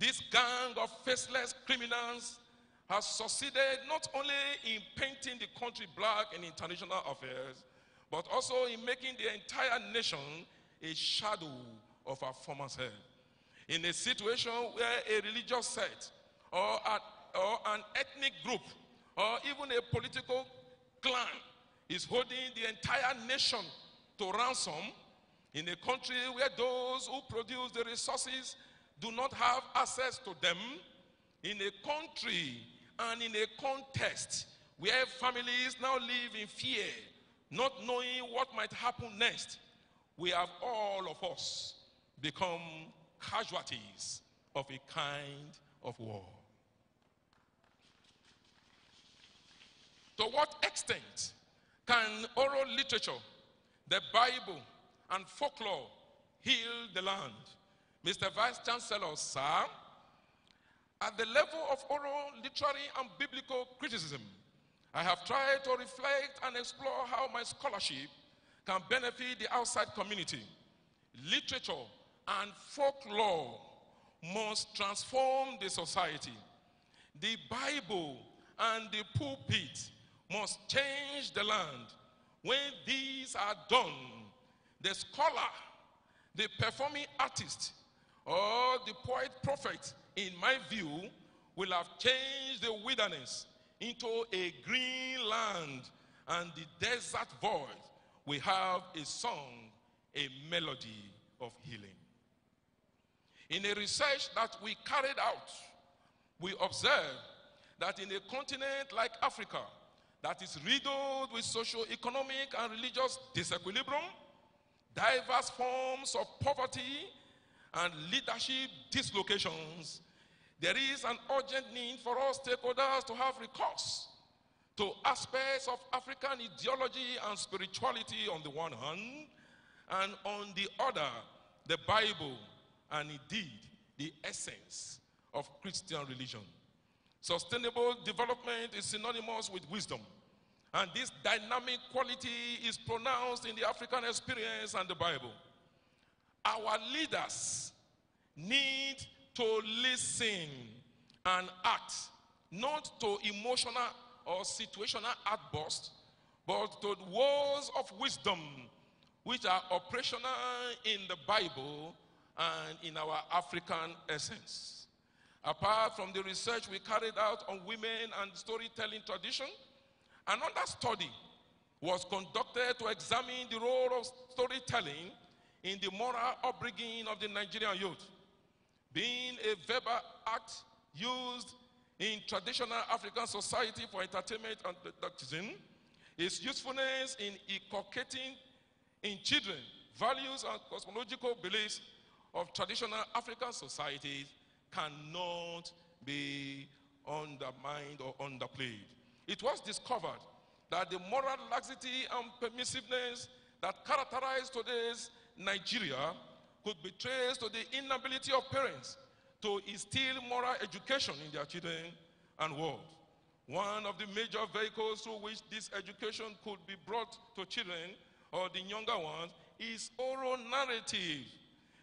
This gang of faceless criminals has succeeded not only in painting the country black in international affairs, but also in making the entire nation a shadow of our former self. In a situation where a religious sect or, a, or an ethnic group or even a political clan is holding the entire nation to ransom, in a country where those who produce the resources do not have access to them in a country and in a context where families now live in fear, not knowing what might happen next, we have all of us become casualties of a kind of war. To what extent can oral literature, the Bible, and folklore heal the land? Mr. Vice Chancellor, sir, at the level of oral, literary, and biblical criticism, I have tried to reflect and explore how my scholarship can benefit the outside community. literature, and folklore must transform the society. The Bible and the pulpit must change the land. When these are done, the scholar, the performing artist, or the poet prophet, in my view, will have changed the wilderness into a green land and the desert void we have a song, a melody of healing. In a research that we carried out, we observed that in a continent like Africa, that is riddled with socio-economic and religious disequilibrium, diverse forms of poverty, and leadership dislocations, there is an urgent need for all stakeholders to have recourse to aspects of African ideology and spirituality on the one hand, and on the other, the Bible and indeed the essence of Christian religion. Sustainable development is synonymous with wisdom. And this dynamic quality is pronounced in the African experience and the Bible. Our leaders need to listen and act, not to emotional or situational outbursts, but to words of wisdom which are operational in the Bible and in our African essence. Apart from the research we carried out on women and storytelling tradition, another study was conducted to examine the role of storytelling in the moral upbringing of the Nigerian youth. Being a verbal act used in traditional African society for entertainment and didactism, its usefulness in inculcating in children values and cosmological beliefs of traditional African societies cannot be undermined or underplayed. It was discovered that the moral laxity and permissiveness that characterize today's Nigeria could be traced to the inability of parents to instill moral education in their children and world. One of the major vehicles through which this education could be brought to children or the younger ones is oral narrative.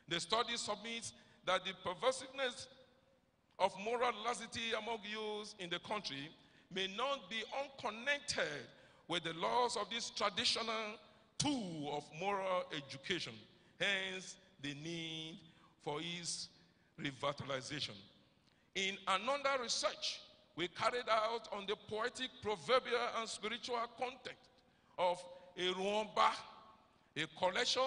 The study submits that the pervasiveness of moral laxity among youths in the country may not be unconnected with the loss of this traditional tool of moral education. Hence, the need for its revitalization. In another research we carried out on the poetic, proverbial, and spiritual content of Erumba, a collection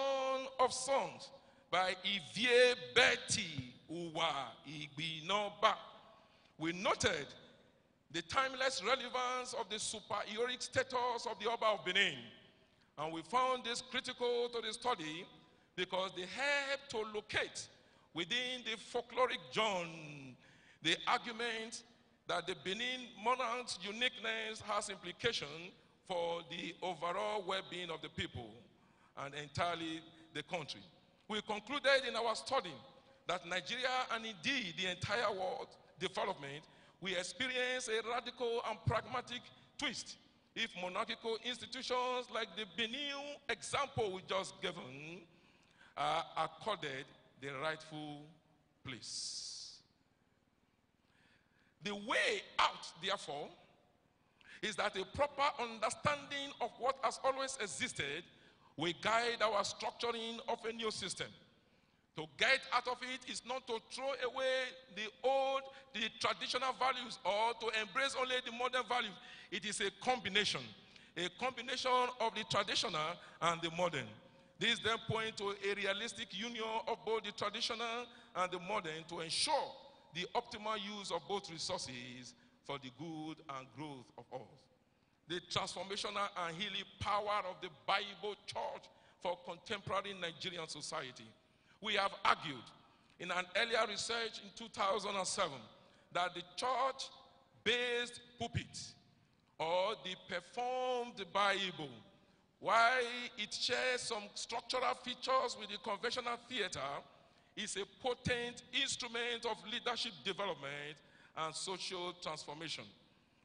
of songs by Ivie Betty Uwa Igbinoba. We noted the timeless relevance of the superioric status of the Oba of Benin. And we found this critical to the study because they help to locate within the folkloric John the argument that the Benin monarch's uniqueness has implication for the overall well-being of the people and entirely the country. We concluded in our study that Nigeria and indeed the entire world development we experience a radical and pragmatic twist if monarchical institutions like the Benin example we just given are accorded the rightful place. The way out, therefore, is that a proper understanding of what has always existed will guide our structuring of a new system. To get out of it is not to throw away the old, the traditional values, or to embrace only the modern values. It is a combination, a combination of the traditional and the modern. This then point to a realistic union of both the traditional and the modern to ensure the optimal use of both resources for the good and growth of all. The transformational and healing power of the Bible church for contemporary Nigerian society. We have argued in an earlier research in 2007 that the church based pulpit or the performed Bible while it shares some structural features with the conventional theater is a potent instrument of leadership development and social transformation.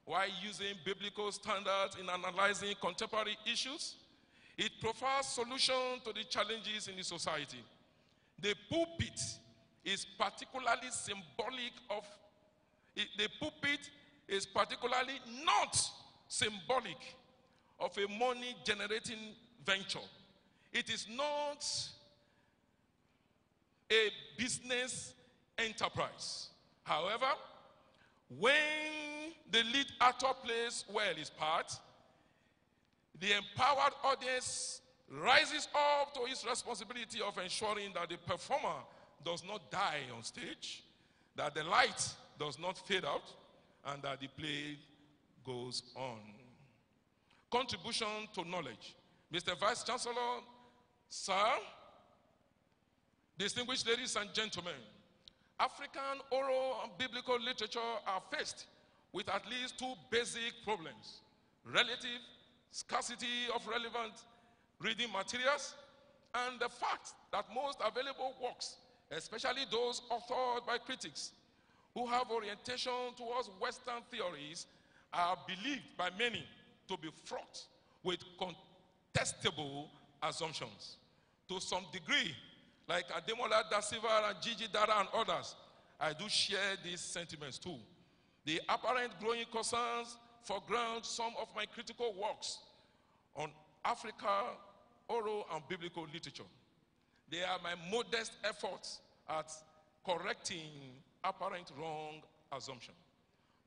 While using biblical standards in analyzing contemporary issues, it provides solutions to the challenges in the society. The pulpit is particularly symbolic of, the pulpit is particularly not symbolic of a money generating venture. It is not a business enterprise. However, when the lead actor plays well his part, the empowered audience rises up to his responsibility of ensuring that the performer does not die on stage, that the light does not fade out, and that the play goes on. Contribution to knowledge. Mr. Vice Chancellor, sir, distinguished ladies and gentlemen, African oral and biblical literature are faced with at least two basic problems relative scarcity of relevant reading materials and the fact that most available works, especially those authored by critics who have orientation towards Western theories, are believed by many to be fraught with contestable assumptions. To some degree, like Ademola Dasylva and G. G. Darah and others, I do share these sentiments too. The apparent growing concerns foreground some of my critical works on Africa, oral and biblical literature. They are my modest efforts at correcting apparent wrong assumption.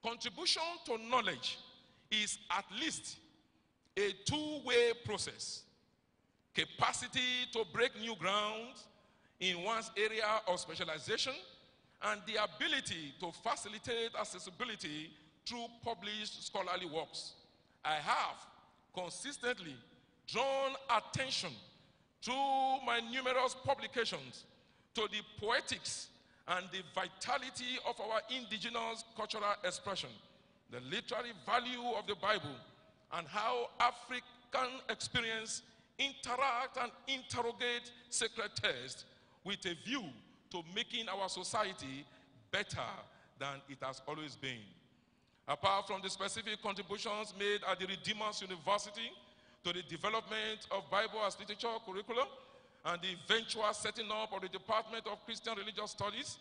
Contribution to knowledge is at least a two-way process. Capacity to break new ground in one's area of specialization and the ability to facilitate accessibility through published scholarly works. I have consistently drawn attention through my numerous publications to the poetics and the vitality of our indigenous cultural expression, the literary value of the Bible, and how African experience interact and interrogate sacred text with a view to making our society better than it has always been. Apart from the specific contributions made at the Redeemers University to the development of Bible as literature curriculum and the eventual setting up of the Department of Christian Religious Studies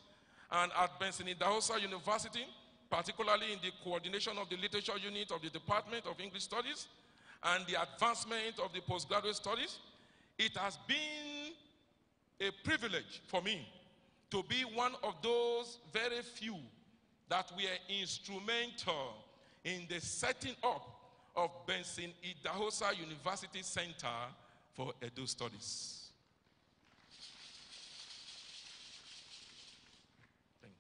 and at Benson Idahosa University, particularly in the coordination of the literature unit of the Department of English Studies and the advancement of the postgraduate studies, it has been a privilege for me to be one of those very few that were instrumental in the setting up of Benson Idahosa University Center for Edo Studies. Thank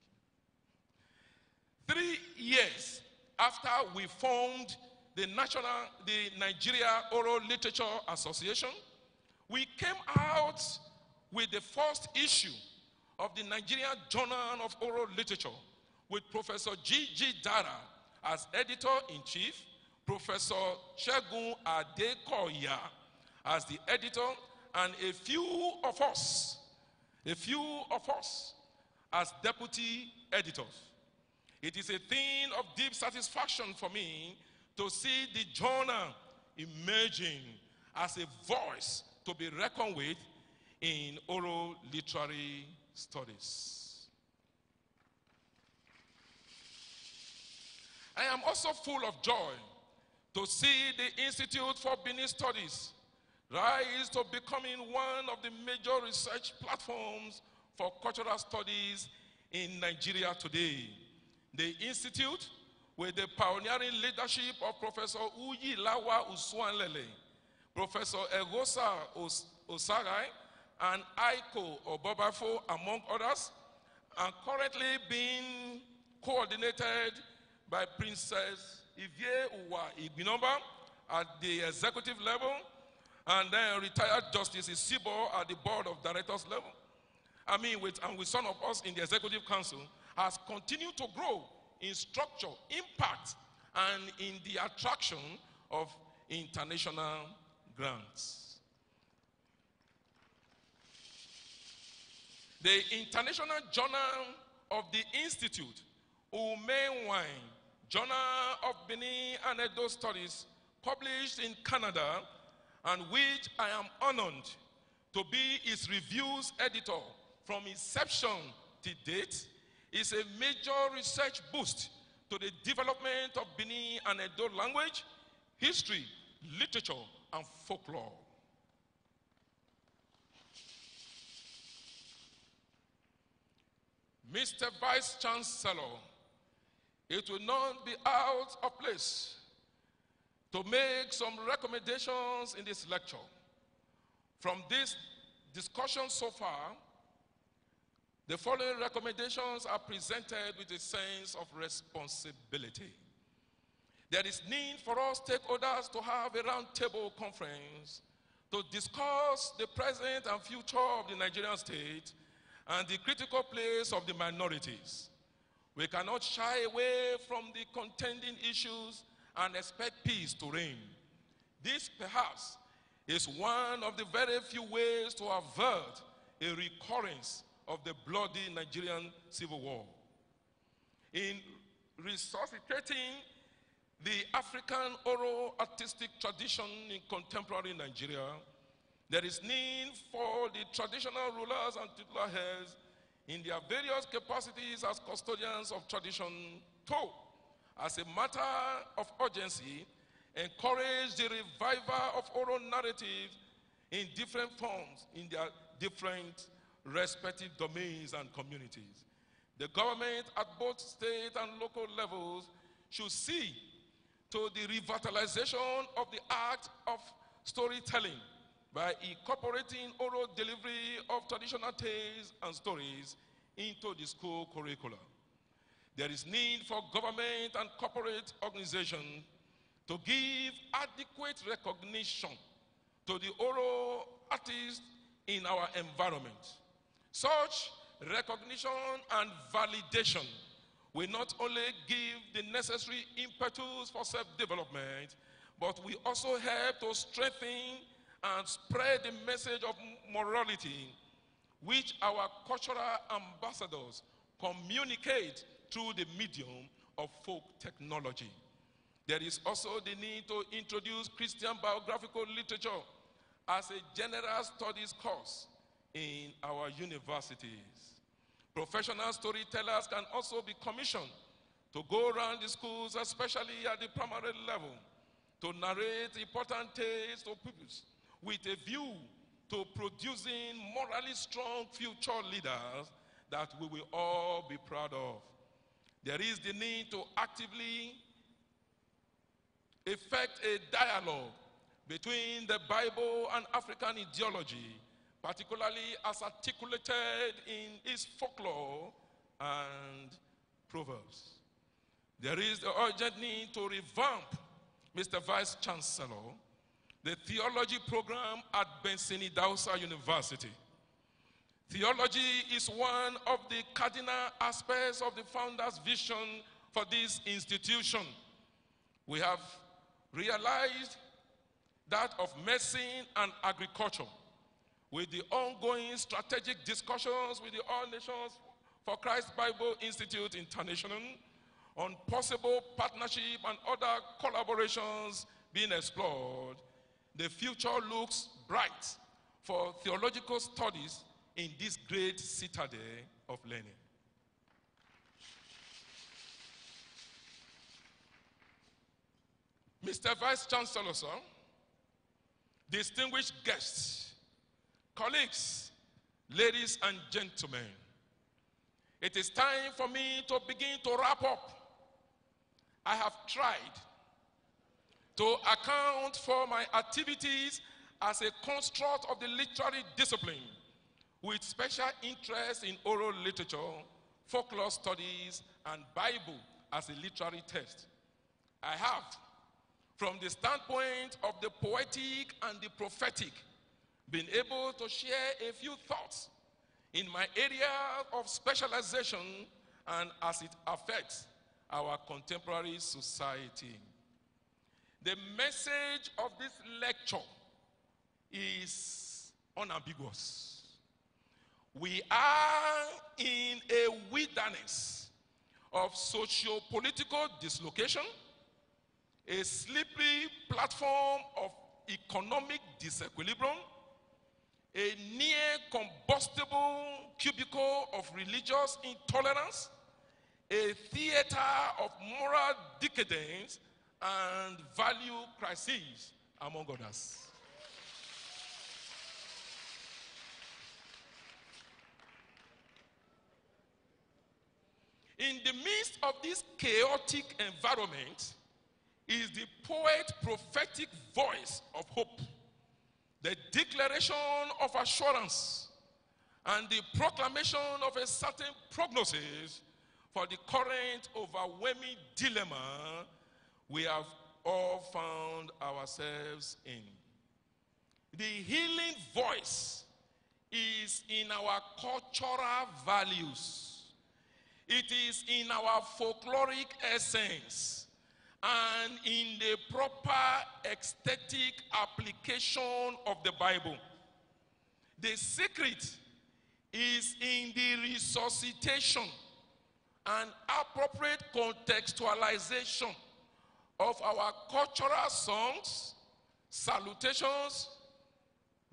you. Three years after we formed the National, the Nigeria Oral Literature Association, we came out with the first issue of the Nigerian Journal of Oral Literature with Professor G. G. Darah as editor in chief, Professor Segun Adekoya as the editor, and a few of us, a few of us as deputy editors. It is a thing of deep satisfaction for me to see the journal emerging as a voice to be reckoned with in oral literary studies. I am also full of joy to see the Institute for Benin Studies rise to becoming one of the major research platforms for cultural studies in Nigeria today. The Institute, with the pioneering leadership of Professor Uyi Lawa Usuanlele, Professor Egosa Os- Osagai, and Aiko Obobafo, among others, are currently being coordinated by Princess Ivie Uwa Igbinomba at the executive level, and then retired Justice Isibo at the board of directors level. I mean, with, and with some of us in the executive council, has continued to grow in structure, impact, and in the attraction of international grants. The International Journal of the Institute, Wine Journal of Benin and Edo Studies, published in Canada, and which I am honored to be its reviews editor from inception to date is a major research boost to the development of Bini and Edo language, history, literature, and folklore. Mr. Vice Chancellor, it will not be out of place to make some recommendations in this lecture. From this discussion so far, the following recommendations are presented with a sense of responsibility. There is need for us stakeholders to have a roundtable conference to discuss the present and future of the Nigerian state and the critical place of the minorities. We cannot shy away from the contending issues and expect peace to reign. This perhaps is one of the very few ways to avert a recurrence of the bloody Nigerian civil war. In resuscitating the African oral artistic tradition in contemporary Nigeria, there is need for the traditional rulers and titular heads in their various capacities as custodians of tradition to, as a matter of urgency, encourage the revival of oral narrative in different forms in their different respective domains and communities. The government at both state and local levels should see to the revitalization of the art of storytelling by incorporating oral delivery of traditional tales and stories into the school curriculum. There is need for government and corporate organizations to give adequate recognition to the oral artists in our environment. Such recognition and validation will not only give the necessary impetus for self development, but will also help to strengthen and spread the message of morality which our cultural ambassadors communicate through the medium of folk technology. There is also the need to introduce Christian biographical literature as a general studies course in our universities. Professional storytellers can also be commissioned to go around the schools, especially at the primary level, to narrate important tales to pupils with a view to producing morally strong future leaders that we will all be proud of. There is the need to actively effect a dialogue between the Bible and African ideology, particularly as articulated in its folklore and proverbs. There is the urgent need to revamp, Mr. Vice Chancellor, the theology program at Benson Idahosa University. Theology is one of the cardinal aspects of the founder's vision for this institution. We have realized that of medicine and agriculture. With the ongoing strategic discussions with the All Nations for Christ Bible Institute International on possible partnership and other collaborations being explored, the future looks bright for theological studies in this great citadel of learning. Mr. Vice Chancellor, sir, distinguished guests, colleagues, ladies and gentlemen, it is time for me to begin to wrap up. I have tried to account for my activities as a construct of the literary discipline with special interest in oral literature, folklore studies, and Bible as a literary text. I have, from the standpoint of the poetic and the prophetic, been able to share a few thoughts in my area of specialization and as it affects our contemporary society. The message of this lecture is unambiguous. We are in a wilderness of socio political dislocation, a slippery platform of economic disequilibrium, a near combustible cubicle of religious intolerance, a theater of moral decadence and value crises, among others. In the midst of this chaotic environment is the poet prophetic voice of hope, the declaration of assurance, and the proclamation of a certain prognosis for the current overwhelming dilemma we have all found ourselves in. The healing voice is in our cultural values it is in our folkloric essence and in the proper aesthetic application of the Bible. The secret is in the resuscitation and appropriate contextualization of our cultural songs, salutations,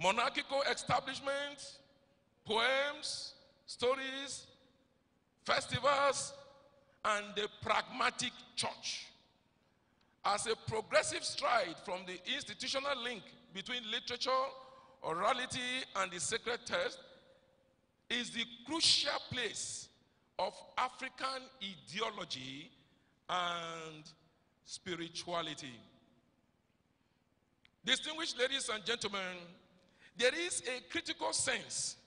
monarchical establishments, poems, stories, festivals, and the pragmatic church. As a progressive stride from the institutional link between literature, orality, and the sacred text is the crucial place of African ideology and spirituality. Distinguished ladies and gentlemen, there is a critical sense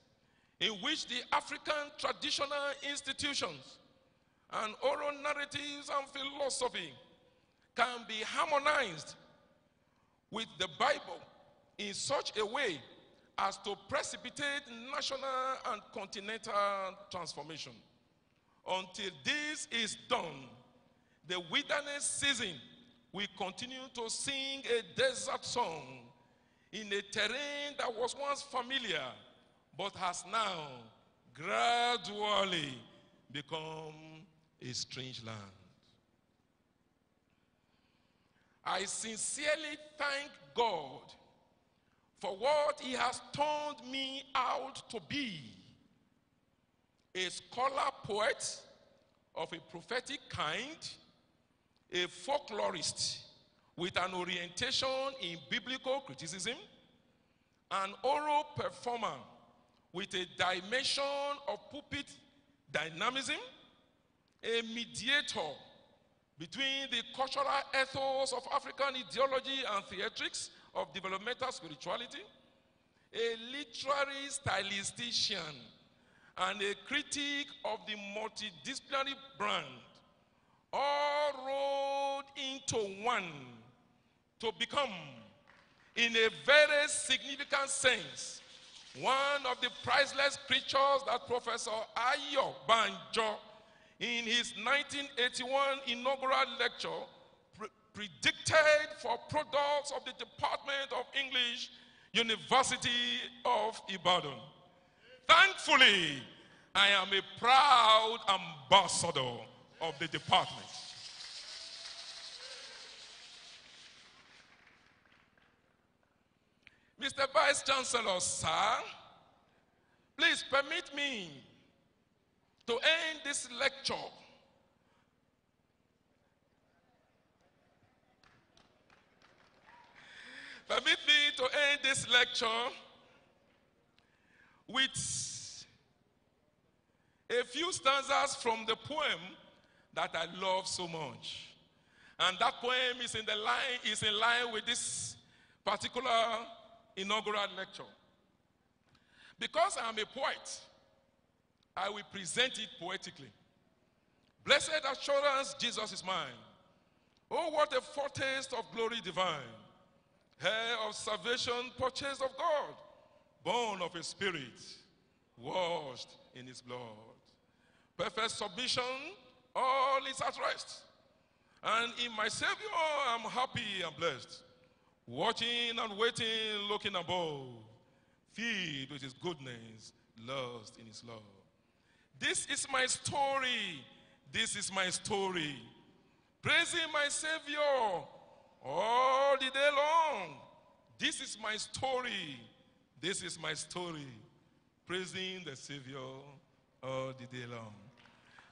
in which the African traditional institutions and oral narratives and philosophy can be harmonized with the Bible in such a way as to precipitate national and continental transformation. Until this is done, the wilderness season we continue to sing a desert song in a terrain that was once familiar but has now gradually become a strange land. I sincerely thank God for what He has turned me out to be a scholar poet of a prophetic kind, a folklorist with an orientation in biblical criticism, an oral performer with a dimension of pulpit dynamism, a mediator between the cultural ethos of African ideology and theatrics of developmental spirituality, a literary stylistician, and a critic of the multidisciplinary brand, all rolled into one to become, in a very significant sense, one of the priceless creatures that Professor Ayo Banjo, in his 1981 inaugural lecture, pre- predicted for products of the Department of English, University of Ibadan. Thankfully, I am a proud ambassador of the department. Mr. Vice Chancellor, sir, please permit me to end this lecture Permit me to end this lecture with a few stanzas from the poem that I love so much. And that poem is in the line is in line with this particular inaugural lecture. Because I am a poet, I will present it poetically. Blessed assurance, Jesus is mine. Oh, what a foretaste of glory divine. Heir of salvation, purchased of God, born of a spirit, washed in his blood. Perfect submission, all is at rest. And in my Savior, I'm happy and blessed. Watching and waiting, looking above, filled with his goodness, lost in his love. This is my story. This is my story. Praising my Savior all the day long. This is my story. This is my story, praising the Savior all the day long.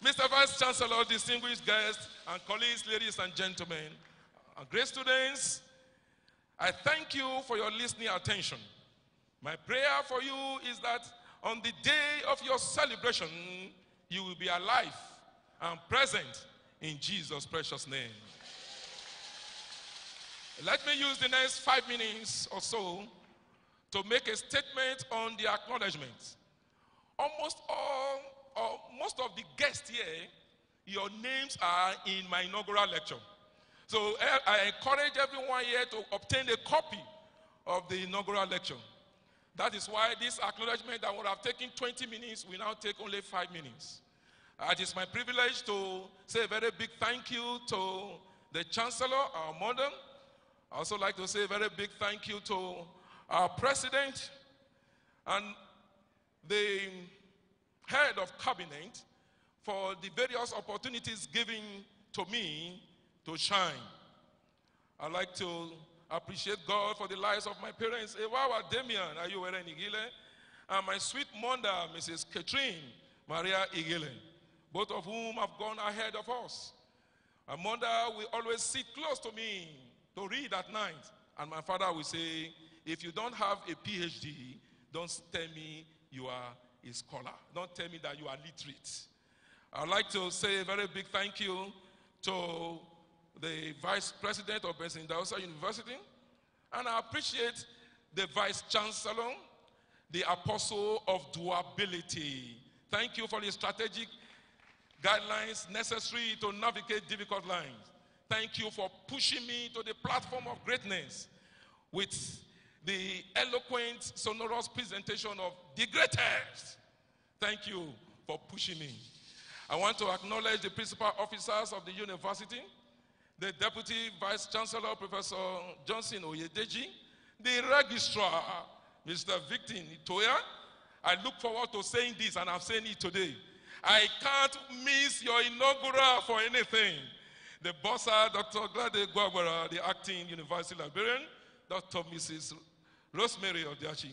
Mr. Vice Chancellor, distinguished guests and colleagues, ladies and gentlemen, and great students, I thank you for your listening attention. My prayer for you is that on the day of your celebration, you will be alive and present in Jesus' precious name. Let me use the next five minutes or so to make a statement on the acknowledgement. Almost all, or most of the guests here, your names are in my inaugural lecture. So eh, I encourage everyone here to obtain a copy of the inaugural lecture. That is why this acknowledgement that would have taken 20 minutes will now take only five minutes. It is my privilege to say a very big thank you to the Chancellor, our mother. I also like to say a very big thank you to our President and the head of cabinet for the various opportunities given to me to shine. I'd like to appreciate God for the lives of my parents, Ewawa Damian Ayuwere Ighile, and my sweet mother, Mrs. Katrine Maria Ighile, both of whom have gone ahead of us. My mother will always sit close to me to read at night, and my father will say, if you don't have a PhD, don't tell me you are a scholar. Don't tell me that you are literate. I'd like to say a very big thank you to the Vice President of Benson Idahosa University, and I appreciate the Vice Chancellor, the Apostle of Doability. Thank you for the strategic guidelines necessary to navigate difficult lines. Thank you for pushing me to the platform of greatness with the eloquent, sonorous presentation of the greatest. Thank you for pushing me. I want to acknowledge the principal officers of the university, the Deputy Vice Chancellor, Professor Johnson Oyedeji, the Registrar, Mr. Victor Itoya. I look forward to saying this, and I'm saying it today. I can't miss your inaugural for anything. The Bursar, Dr. Glade Guagwara, the acting university librarian, Dr. Mrs. Rosemary Odiachi.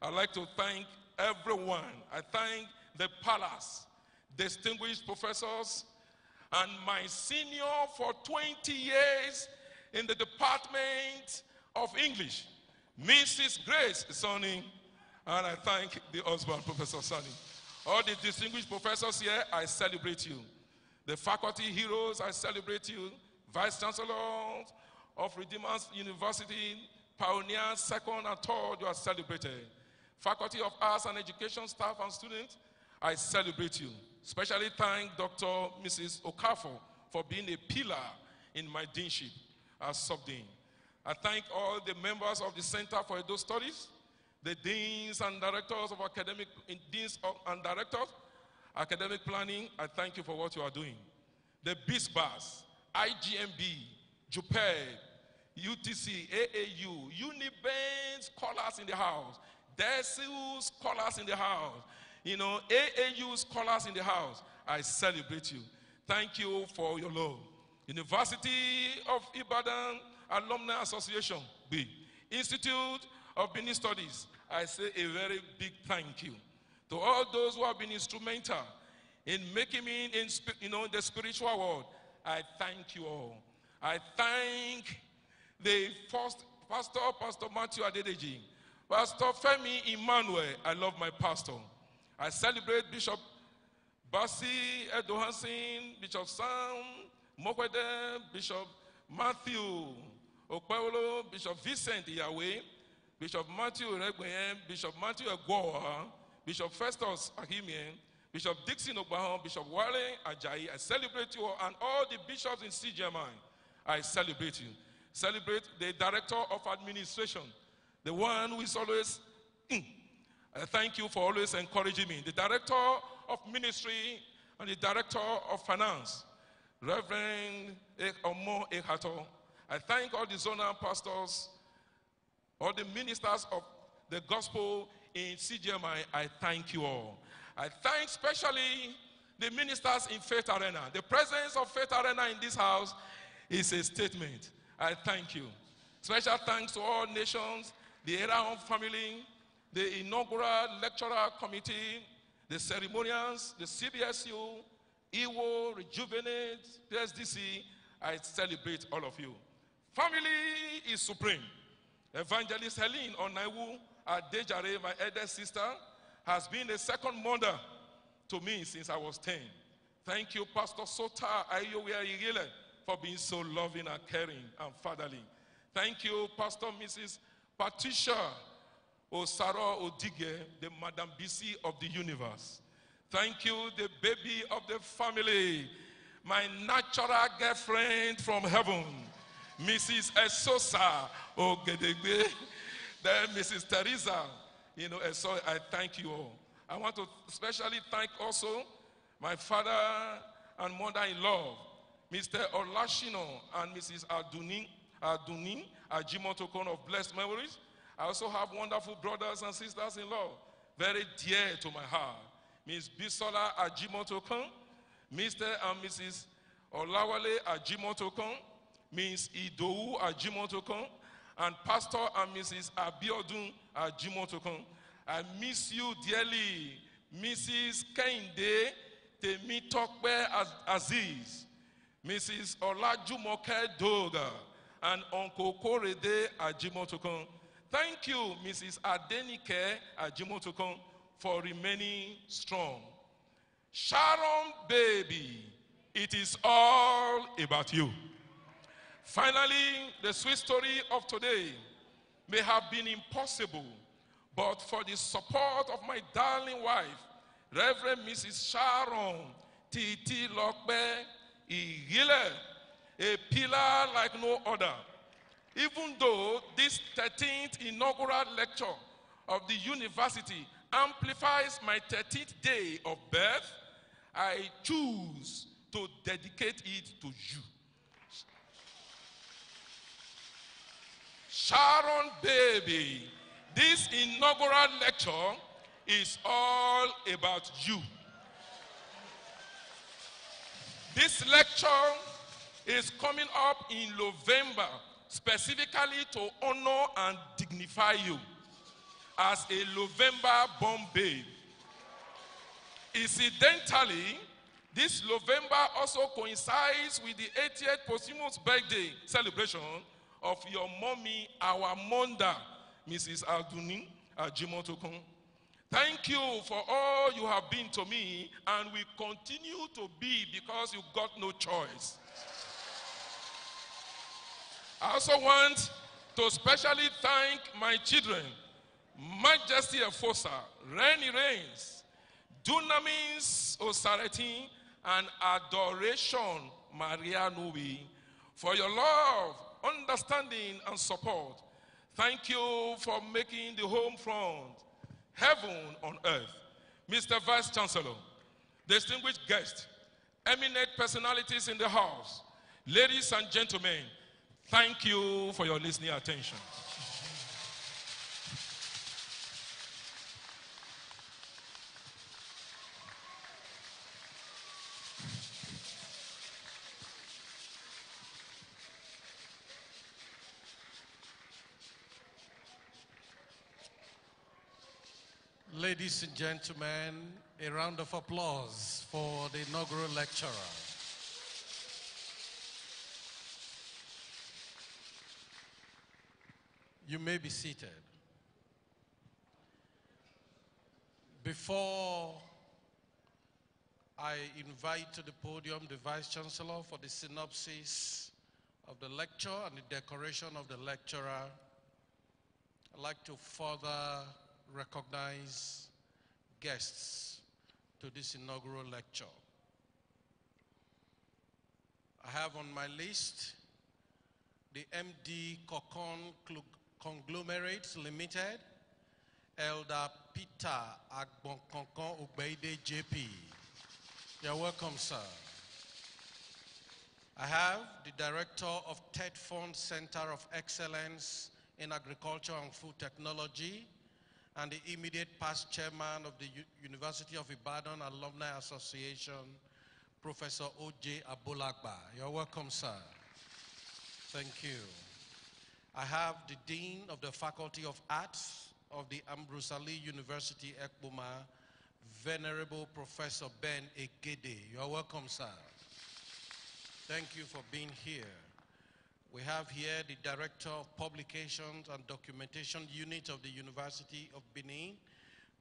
I'd like to thank everyone. I thank the palace, distinguished professors, and my senior for 20 years in the Department of English, Mrs. Grace Sonny, and I thank the husband, Professor Sonny. All the distinguished professors here, I celebrate you. The faculty heroes, I celebrate you. Vice Chancellors of Redeemers University, pioneers, second and third, you are celebrated. Faculty of Arts and Education staff and students, I celebrate you. Especially thank Dr. Mrs. Okafo for being a pillar in my deanship as sub-dean. I thank all the members of the Center for Edo Studies, the deans and directors of academic, deans and directors, academic planning, I thank you for what you are doing. The BISBAS, IGMB, JUPED, UTC, AAU, UNIBEN scholars in the house, DESU scholars in the house, you know, AAU scholars in the house. I celebrate you. Thank you for your love. University of Ibadan Alumni Association, B. Institute of Benin Studies, I say a very big thank you. To all those who have been instrumental in making me in, you know, the spiritual world, I thank you all. I thank the first pastor, Pastor Matthew Adedeji, Pastor Femi Emmanuel. I love my pastor. I celebrate Bishop Basi Edohansin, Bishop Sam Mokwede, Bishop Matthew Okpewolo, Bishop Vincent Yahweh, Bishop Matthew Regbeyen, Bishop Matthew Egwoha, Bishop Festus Ahimien, Bishop Dixon Ogbahon, Bishop Wale Ajayi. I celebrate you all and all the bishops in CGMI. I celebrate you celebrate the director of administration, the one who is always, mm, thank you for always encouraging me, the director of ministry and the director of finance, Reverend Omo Ehato. I thank all the zonal pastors, all the ministers of the gospel in CGMI. I thank you all. I thank especially the ministers in Faith Arena. The presence of Faith Arena in this house is a statement. I thank you. Special thanks to all nations, the Aaron family, the inaugural lecturer committee, the ceremonials, the CBSU, IWO, Rejuvenate, PSDC, I celebrate all of you. Family is supreme. Evangelist Helene Onaiwu Adejare, my eldest sister, has been a second mother to me since I was 10. Thank you, Pastor Sota Ayowe Ighile, for being so loving and caring and fatherly. Thank you, Pastor Mrs. Patricia Osaro Odige, the Madam BC of the universe. Thank you, the baby of the family, my natural girlfriend from heaven, Mrs. Esosa Ogedegbe, then Mrs. Teresa. You know, so I thank you all. I want to especially thank also my father and mother-in-law, Mr. Olashino and Mrs. Aduni, Aduni Ajimotokon of blessed memories. I also have wonderful brothers and sisters-in-law, very dear to my heart. Miss Bisola Ajimotokon, Mr. and Mrs. Olawale Ajimotokon, Miss Idou Ajimotokon, and Pastor and Mrs. Abiodun Ajimotokon. I miss you dearly, Mrs. Kende Temitokbe Aziz, Mrs. Olajumoke Doga, and Uncle Korede Ajimotokon. Thank you, Mrs. Adenike Ajimotokon, for remaining strong. Sharon, baby, it is all about you. Finally, the sweet story of today may have been impossible, but for the support of my darling wife, Reverend Mrs. Sharon Titi A pillar like no other. Even though this 13th inaugural lecture of the university amplifies my 13th day of birth, I choose to dedicate it to you. Sharon Baby, this inaugural lecture is all about you. This lecture is coming up in November specifically to honor and dignify you as a November born babe. Incidentally, this November also coincides with the 80th posthumous birthday celebration of your mommy, our mother, Mrs. Aduni Ajimotokun. Thank you for all you have been to me and will continue to be because you got no choice. I also want to specially thank my children, Majesty Efosa, Renny Reigns, Dunamis Osareti, and Adoration Maria Nui for your love, understanding, and support. Thank you for making the home front heaven on earth. Mr. Vice Chancellor, distinguished guests, eminent personalities in the house, ladies and gentlemen, thank you for your listening attention. Ladies and gentlemen, a round of applause for the inaugural lecturer. You may be seated. Before I invite to the podium the Vice Chancellor for the synopsis of the lecture and the decoration of the lecturer, I'd like to further recognize guests to this inaugural lecture. I have on my list the MD Kokon Conglomerates Limited, Elder Peter Agbonkonkon Ubeide JP. You're welcome, sir. I have the Director of TETFund Center of Excellence in Agriculture and Food Technology, and the immediate past chairman of the U University of Ibadan Alumni Association, Professor O.J. Abolagba. You're welcome, sir. Thank you. I have the Dean of the Faculty of Arts of the Ambrose Alli University, Ekpoma, Venerable Professor Ben Egede. You're welcome, sir. Thank you for being here. We have here the Director of Publications and Documentation Unit of the University of Benin,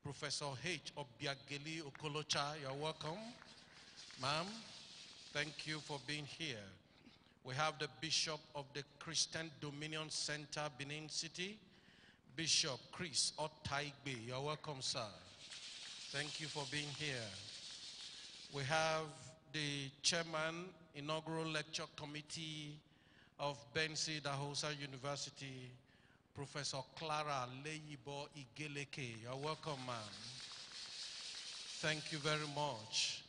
Professor H. Obiageli Okolocha. You're welcome. Ma'am, thank you for being here. We have the Bishop of the Christian Dominion Center, Benin City, Bishop Chris Otaigbe. You're welcome, sir. Thank you for being here. We have the Chairman, Inaugural Lecture Committee of Benson Idahosa University, Professor Clara Leyibo Igeleke. You're welcome, ma'am. Thank you very much.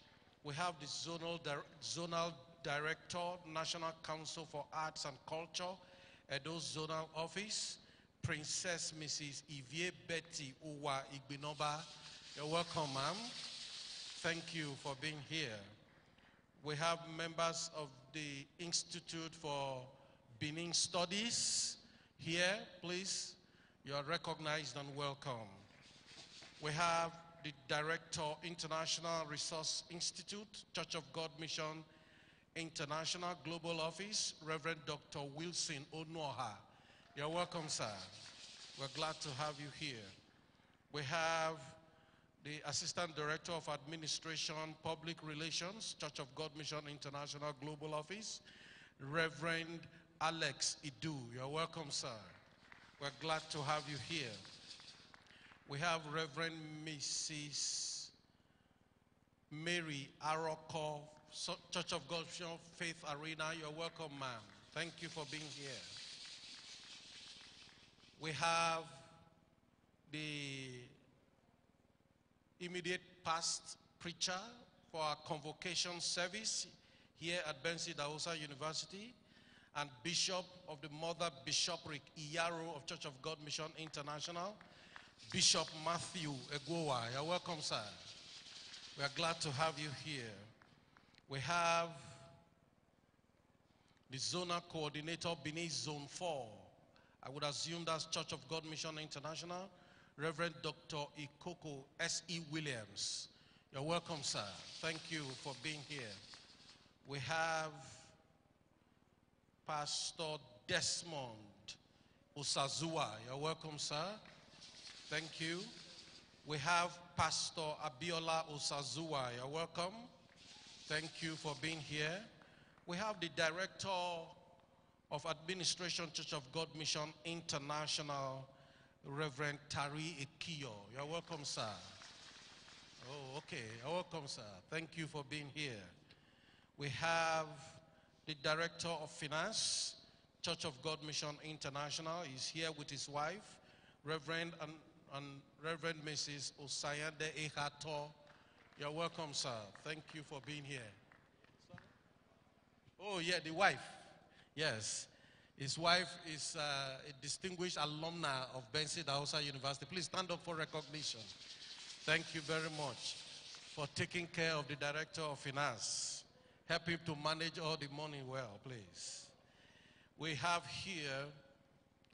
We have the zonal, Dir- zonal director, National Council for Arts and Culture, Edo Zonal Office, Princess Mrs. Ivie Betty Uwa Igbinoba. You're welcome, ma'am. Thank you for being here. We have members of the Institute for Benin Studies here, please. You are recognized and welcome. We have the Director, International Resource Institute, Church of God Mission International Global Office, Reverend Dr. Wilson Onuoha. You're welcome, sir. We're glad to have you here. We have the Assistant Director of Administration, Public Relations, Church of God Mission International Global Office, Reverend Alex Idu. You're welcome, sir. We're glad to have you here. We have Reverend Mrs. Mary Aroko, Church of God Mission Faith Arena. You're welcome, ma'am. Thank you for being here. We have the immediate past preacher for our convocation service here at Benson Idahosa University and Bishop of the Mother Bishopric Iyaro of Church of God Mission International, Bishop Matthew Egwowa. You're welcome, sir. We are glad to have you here. We have the zonal coordinator beneath Zone 4. I would assume that's Church of God Mission International, Reverend Dr. Ikoko S.E. Williams. You're welcome, sir. Thank you for being here. We have Pastor Desmond Usazua. You're welcome, sir. Thank you. We have Pastor Abiola Usazua. You're welcome. Thank you for being here. We have the Director of Administration Church of God Mission International, Reverend Tari Ikiyo. You're welcome, sir. Oh, okay. You're welcome, sir. Thank you for being here. We have the Director of Finance, Church of God Mission International. He's here with his wife, Reverend and, and Reverend Mrs. Osayande Ehato. You're welcome, sir. Thank you for being here. Oh, yeah, the wife. Yes. His wife is uh, a distinguished alumna of Benson Idahosa University. Please stand up for recognition. Thank you very much for taking care of the Director of Finance. Help him to manage all the money well, please. We have here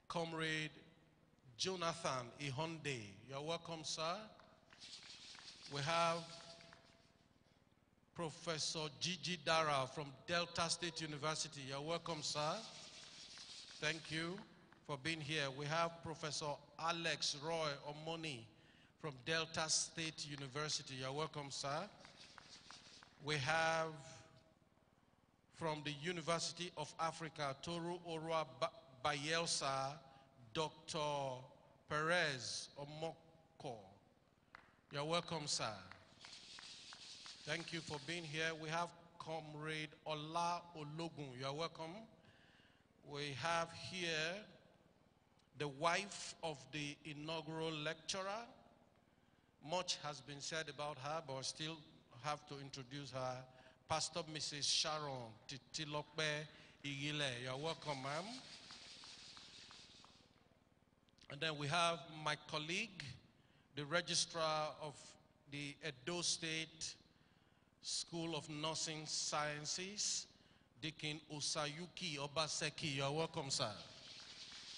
Comrade Jonathan Ihonde. You're welcome, sir. We have Professor G. G. Darah from Delta State University. You're welcome, sir. Thank you for being here. We have Professor Alex Roy Omoni from Delta State University. You're welcome, sir. We have from the University of Africa, Toru Orua Ba- Bayelsa, Dr. Perez Omoko. You're welcome, sir. Thank you for being here. We have Comrade Ola Ologun. You're welcome. We have here the wife of the inaugural lecturer. Much has been said about her, but I still have to introduce her. Pastor Mrs. Sharon Titilokbe Ighile. You're welcome, ma'am. And then we have my colleague, the registrar of the Edo State School of Nursing Sciences, Deacon Osayuki Obaseki. You're welcome, sir.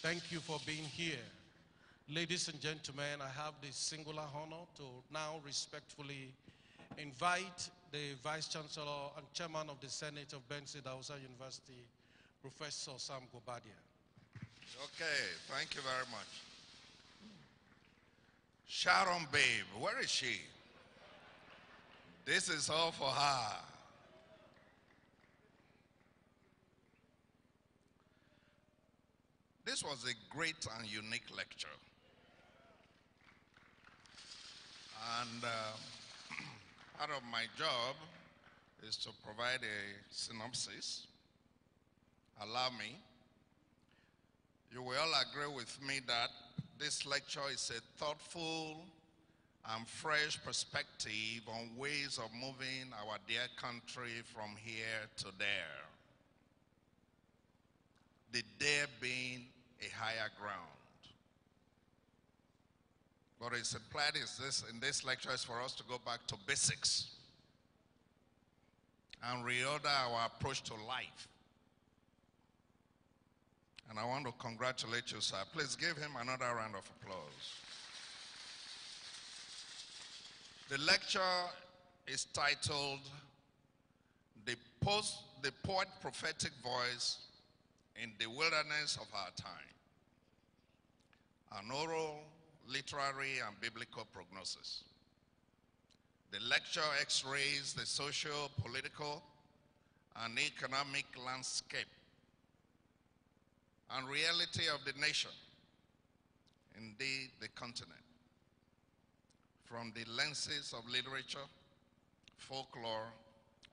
Thank you for being here. Ladies and gentlemen, I have the singular honor to now respectfully invite the Vice Chancellor and Chairman of the Senate of Benson Idahosa University, Professor Sam Guobadia. Okay, thank you very much. Sharon Babe, where is she? This is all for her. This was a great and unique lecture. And uh, part of my job is to provide a synopsis. Allow me. You will all agree with me that this lecture is a thoughtful and fresh perspective on ways of moving our dear country from here to there. The there being a higher ground. What is implied is this in this lecture is for us to go back to basics and reorder our approach to life. And I want to congratulate you, sir. Please give him another round of applause. The lecture is titled The Post the Poet Prophetic Voice in the Wilderness of Our Time. An oral, literary, and biblical prognosis. The lecture x-rays the social, political, and economic landscape and reality of the nation, indeed the continent, from the lenses of literature, folklore,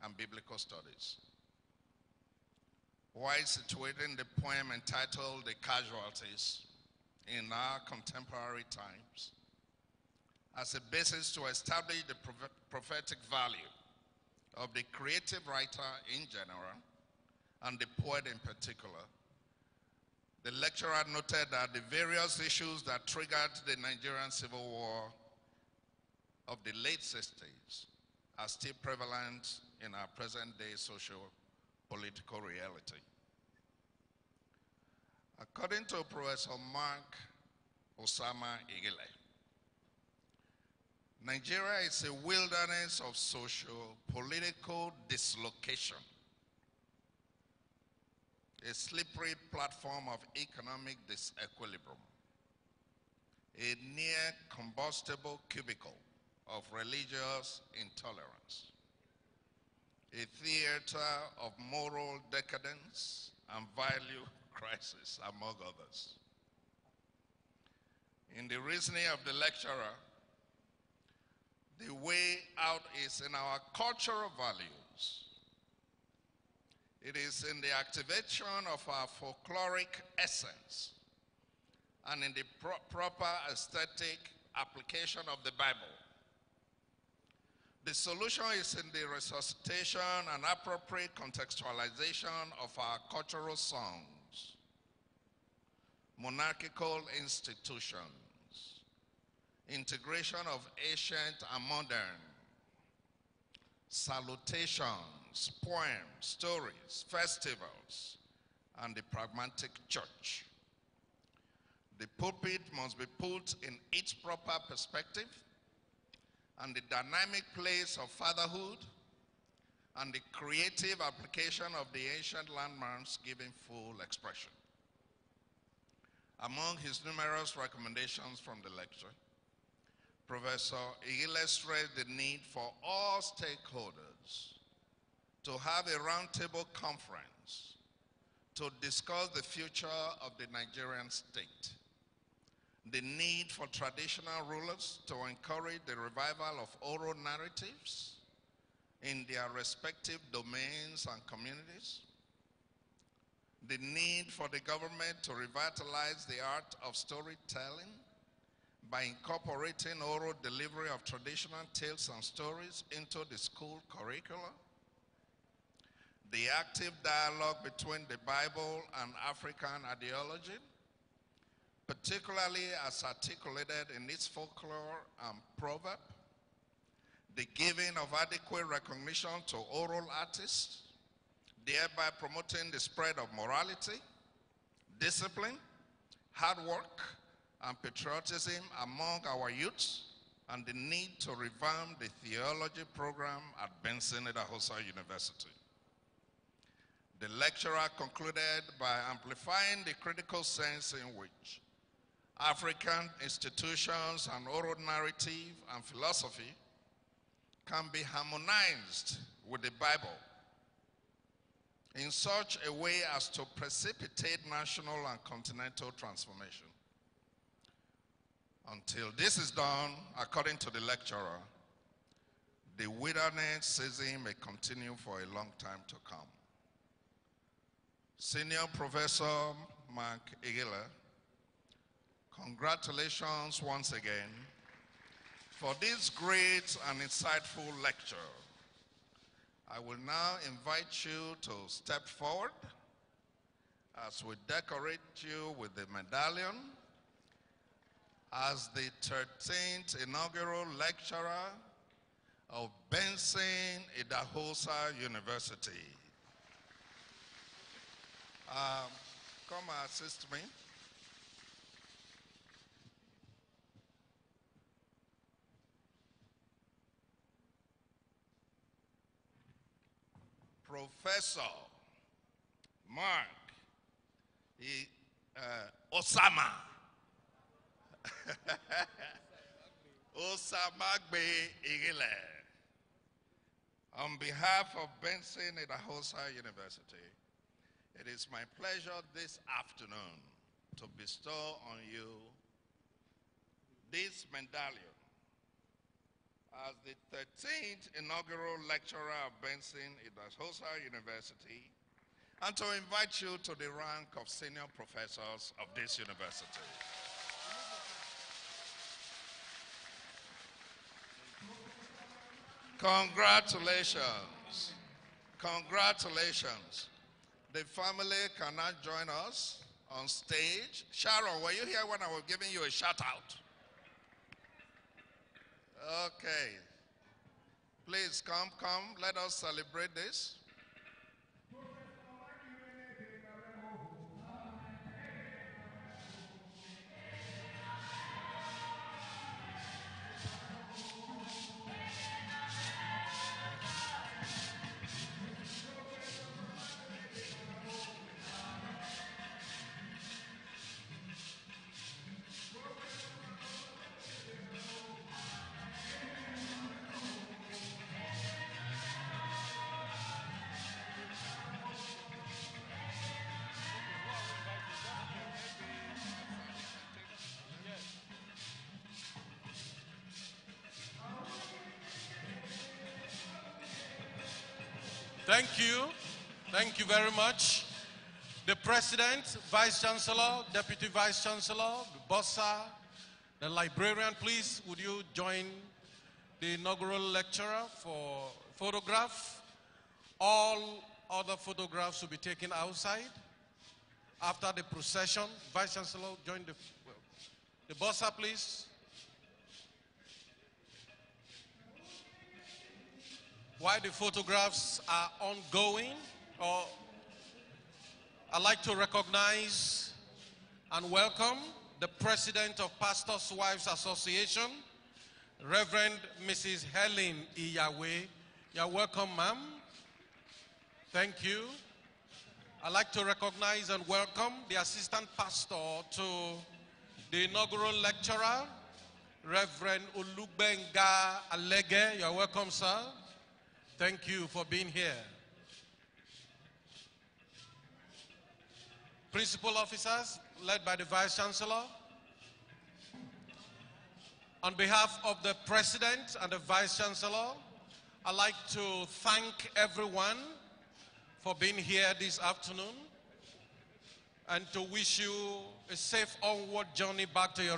and biblical studies. While situating the poem entitled The Casualties in our contemporary times. As a basis to establish the prophetic value of the creative writer in general and the poet in particular, the lecturer noted that the various issues that triggered the Nigerian Civil War of the late 60s are still prevalent in our present day social political reality. According to Professor Mark Osama Ighile, Nigeria is a wilderness of social political dislocation a slippery platform of economic disequilibrium, a near combustible cubicle of religious intolerance, a theater of moral decadence and value crisis, among others. In the reasoning of the lecturer, the way out is in our cultural values it is in the activation of our folkloric essence and in the pro proper aesthetic application of the Bible. The solution is in the resuscitation and appropriate contextualization of our cultural songs, monarchical institutions, integration of ancient and modern, salutations, poems, stories, festivals, and the pragmatic church. The pulpit must be put in its proper perspective and the dynamic place of fatherhood and the creative application of the ancient landmarks giving full expression. Among his numerous recommendations from the lecture, Professor illustrated the need for all stakeholders to have a roundtable conference to discuss the future of the Nigerian state, the need for traditional rulers to encourage the revival of oral narratives in their respective domains and communities, the need for the government to revitalize the art of storytelling by incorporating oral delivery of traditional tales and stories into the school curricula, the active dialogue between the Bible and African ideology, particularly as articulated in its folklore and proverb, the giving of adequate recognition to oral artists, thereby promoting the spread of morality, discipline, hard work, and patriotism among our youths and the need to revamp the theology program at Benson Idahosa University. The lecturer concluded by amplifying the critical sense in which African institutions and oral narrative and philosophy can be harmonized with the Bible in such a way as to precipitate national and continental transformation. Until this is done, according to the lecturer, the wilderness season may continue for a long time to come. Senior Professor Mark Ighile, congratulations once again for this great and insightful lecture. I will now invite you to step forward as we decorate you with the medallion as the 13th inaugural lecturer of Benson Idahosa University. Um, come assist me. Professor Mark e, uh, Osama. Osama Gbe Igile. On behalf of Benson Idahosa University, it is my pleasure this afternoon to bestow on you this medallion as the 13th inaugural lecturer of Benson Idahosa University and to invite you to the rank of senior professors of this university. Congratulations. Congratulations. The family cannot join us on stage. Sharon, were you here when I was giving you a shout out? Okay. Please come, come. Let us celebrate this. You. Thank you very much. The President, Vice Chancellor, Deputy Vice Chancellor, the Bursar, the librarian, please, would you join the inaugural lecturer for photograph? All other photographs will be taken outside. After the procession, Vice Chancellor, join the, the Bursar, please. While the photographs are ongoing, or I'd like to recognize and welcome the president of Pastors' Wives Association, Reverend Mrs. Helen Iyawe. You're welcome, ma'am. Thank you. I'd like to recognize and welcome the assistant pastor to the inaugural lecturer, Reverend Olugbenga Alege. You're welcome, sir. Thank you for being here. Principal officers, led by the Vice Chancellor, on behalf of the President and the Vice Chancellor, I'd like to thank everyone for being here this afternoon and to wish you a safe onward journey back to your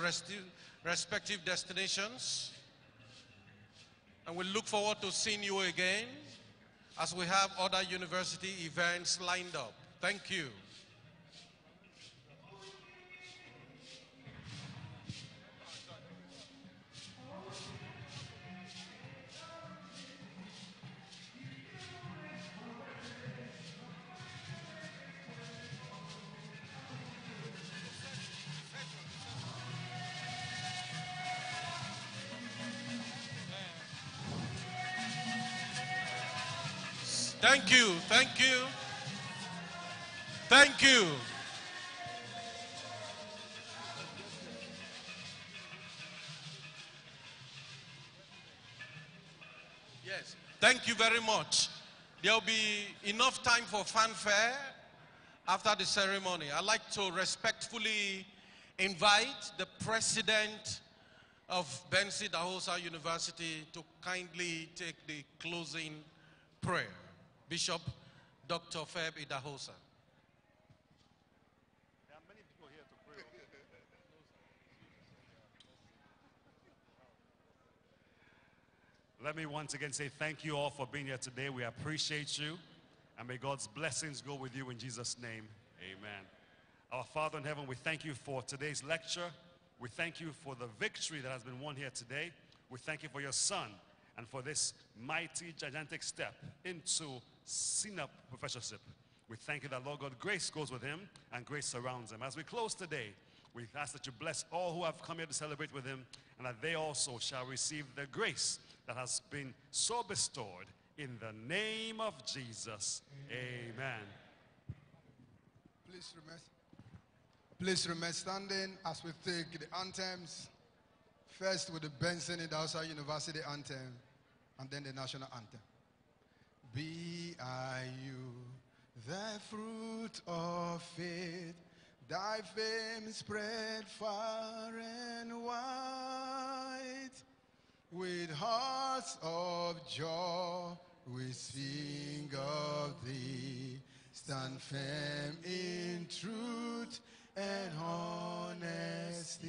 respective destinations. And we look forward to seeing you again as we have other university events lined up. Thank you. Thank you. Thank you. Thank you. Yes. Thank you very much. There will be enough time for fanfare after the ceremony. I'd like to respectfully invite the president of Benson Idahosa University to kindly take the closing prayer. Bishop Dr. FEB Idahosa. Let me once again say thank you all for being here today. We appreciate you. And may God's blessings go with you in Jesus' name. Amen. Our Father in heaven, we thank you for today's lecture. We thank you for the victory that has been won here today. We thank you for your son and for this mighty, gigantic step into senior professorship. We thank you that, Lord God, grace goes with him and grace surrounds him. As we close today, we ask that you bless all who have come here to celebrate with him and that they also shall receive the grace that has been so bestowed in the name of Jesus. Amen. Please remain, please remain standing as we take the anthems. First with the Benson Idahosa University anthem and then the national anthem. Be I you, the fruit of faith, thy fame spread far and wide. With hearts of joy, we sing of thee. Stand firm in truth and honesty.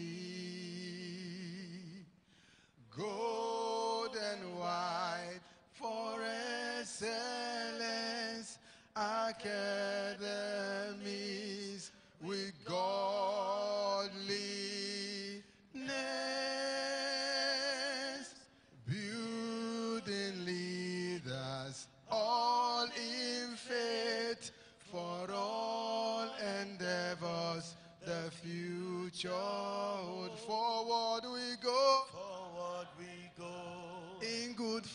Gold and white for excellence, academies with godliness, building leaders, all in faith for all endeavors. The future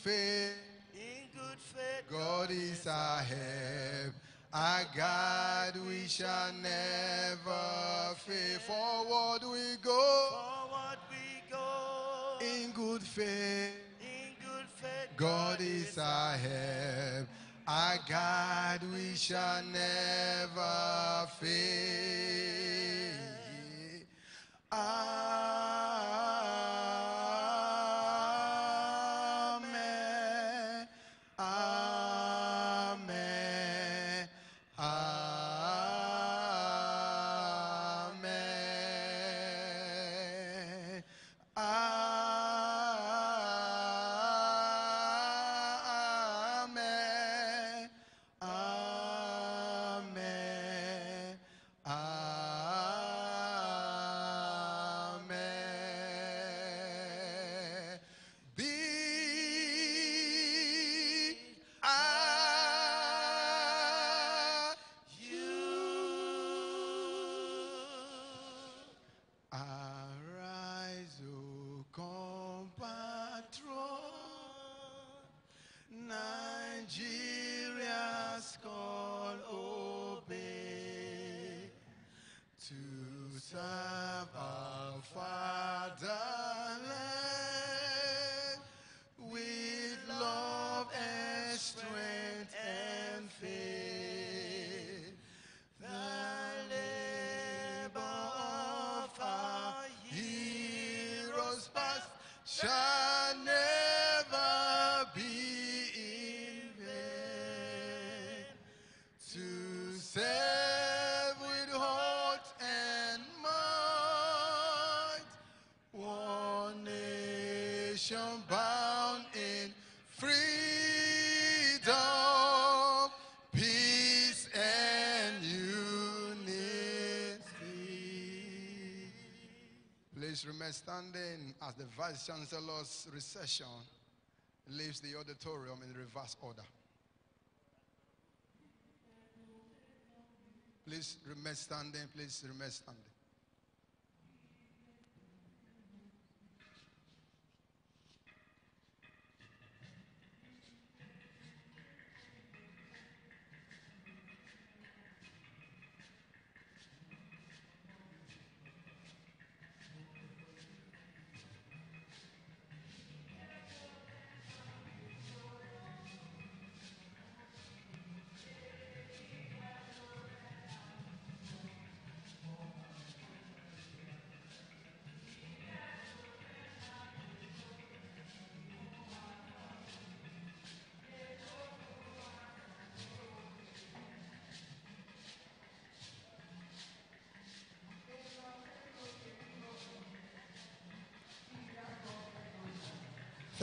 faith. In good faith. God is our help, our God, we shall never fail. Forward we go, Forward we go. in good faith. In good faith. God is our help, our God, we shall never fail. Amen. Nation bound in freedom, peace and unity. Please remain standing as the Vice Chancellor's recession leaves the auditorium in reverse order. Please remain standing. Please remain standing.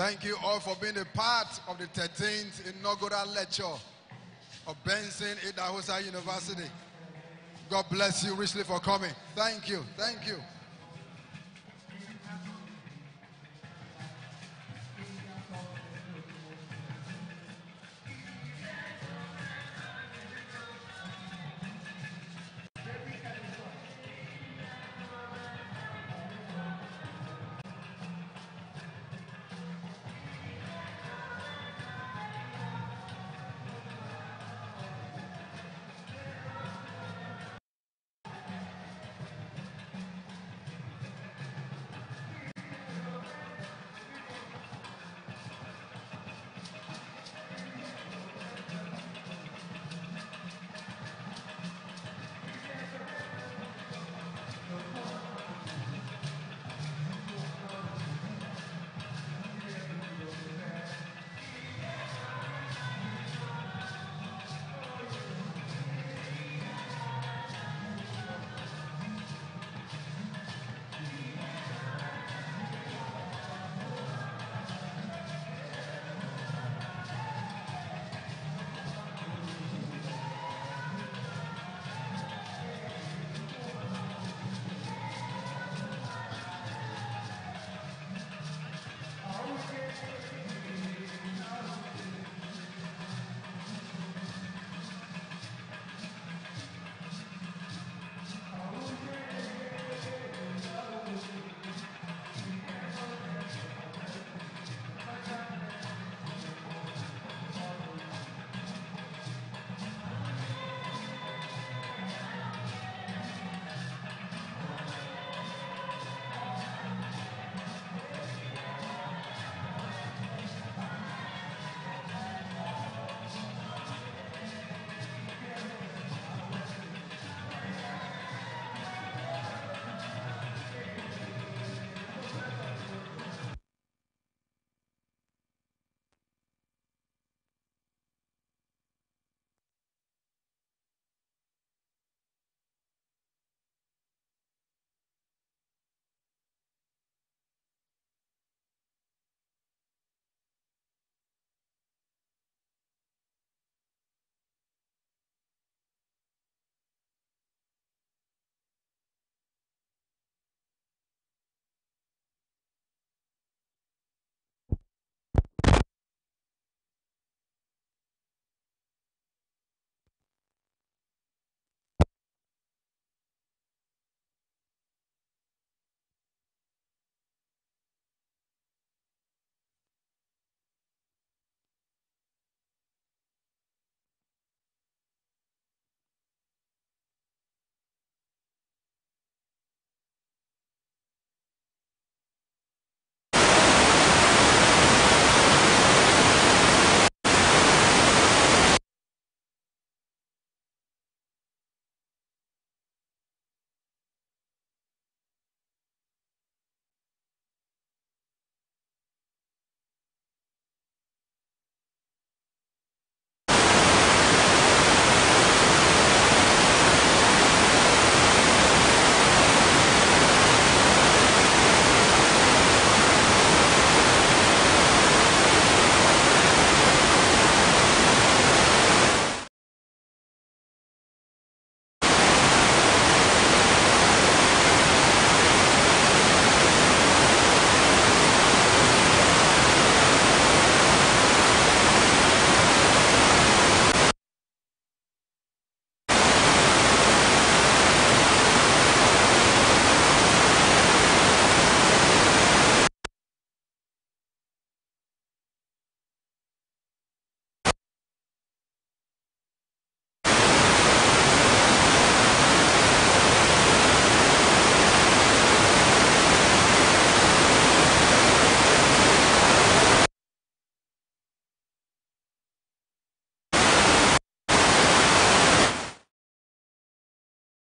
Thank you all for being a part of the 13th inaugural lecture of Benson Idahosa University. God bless you richly for coming. Thank you. Thank you.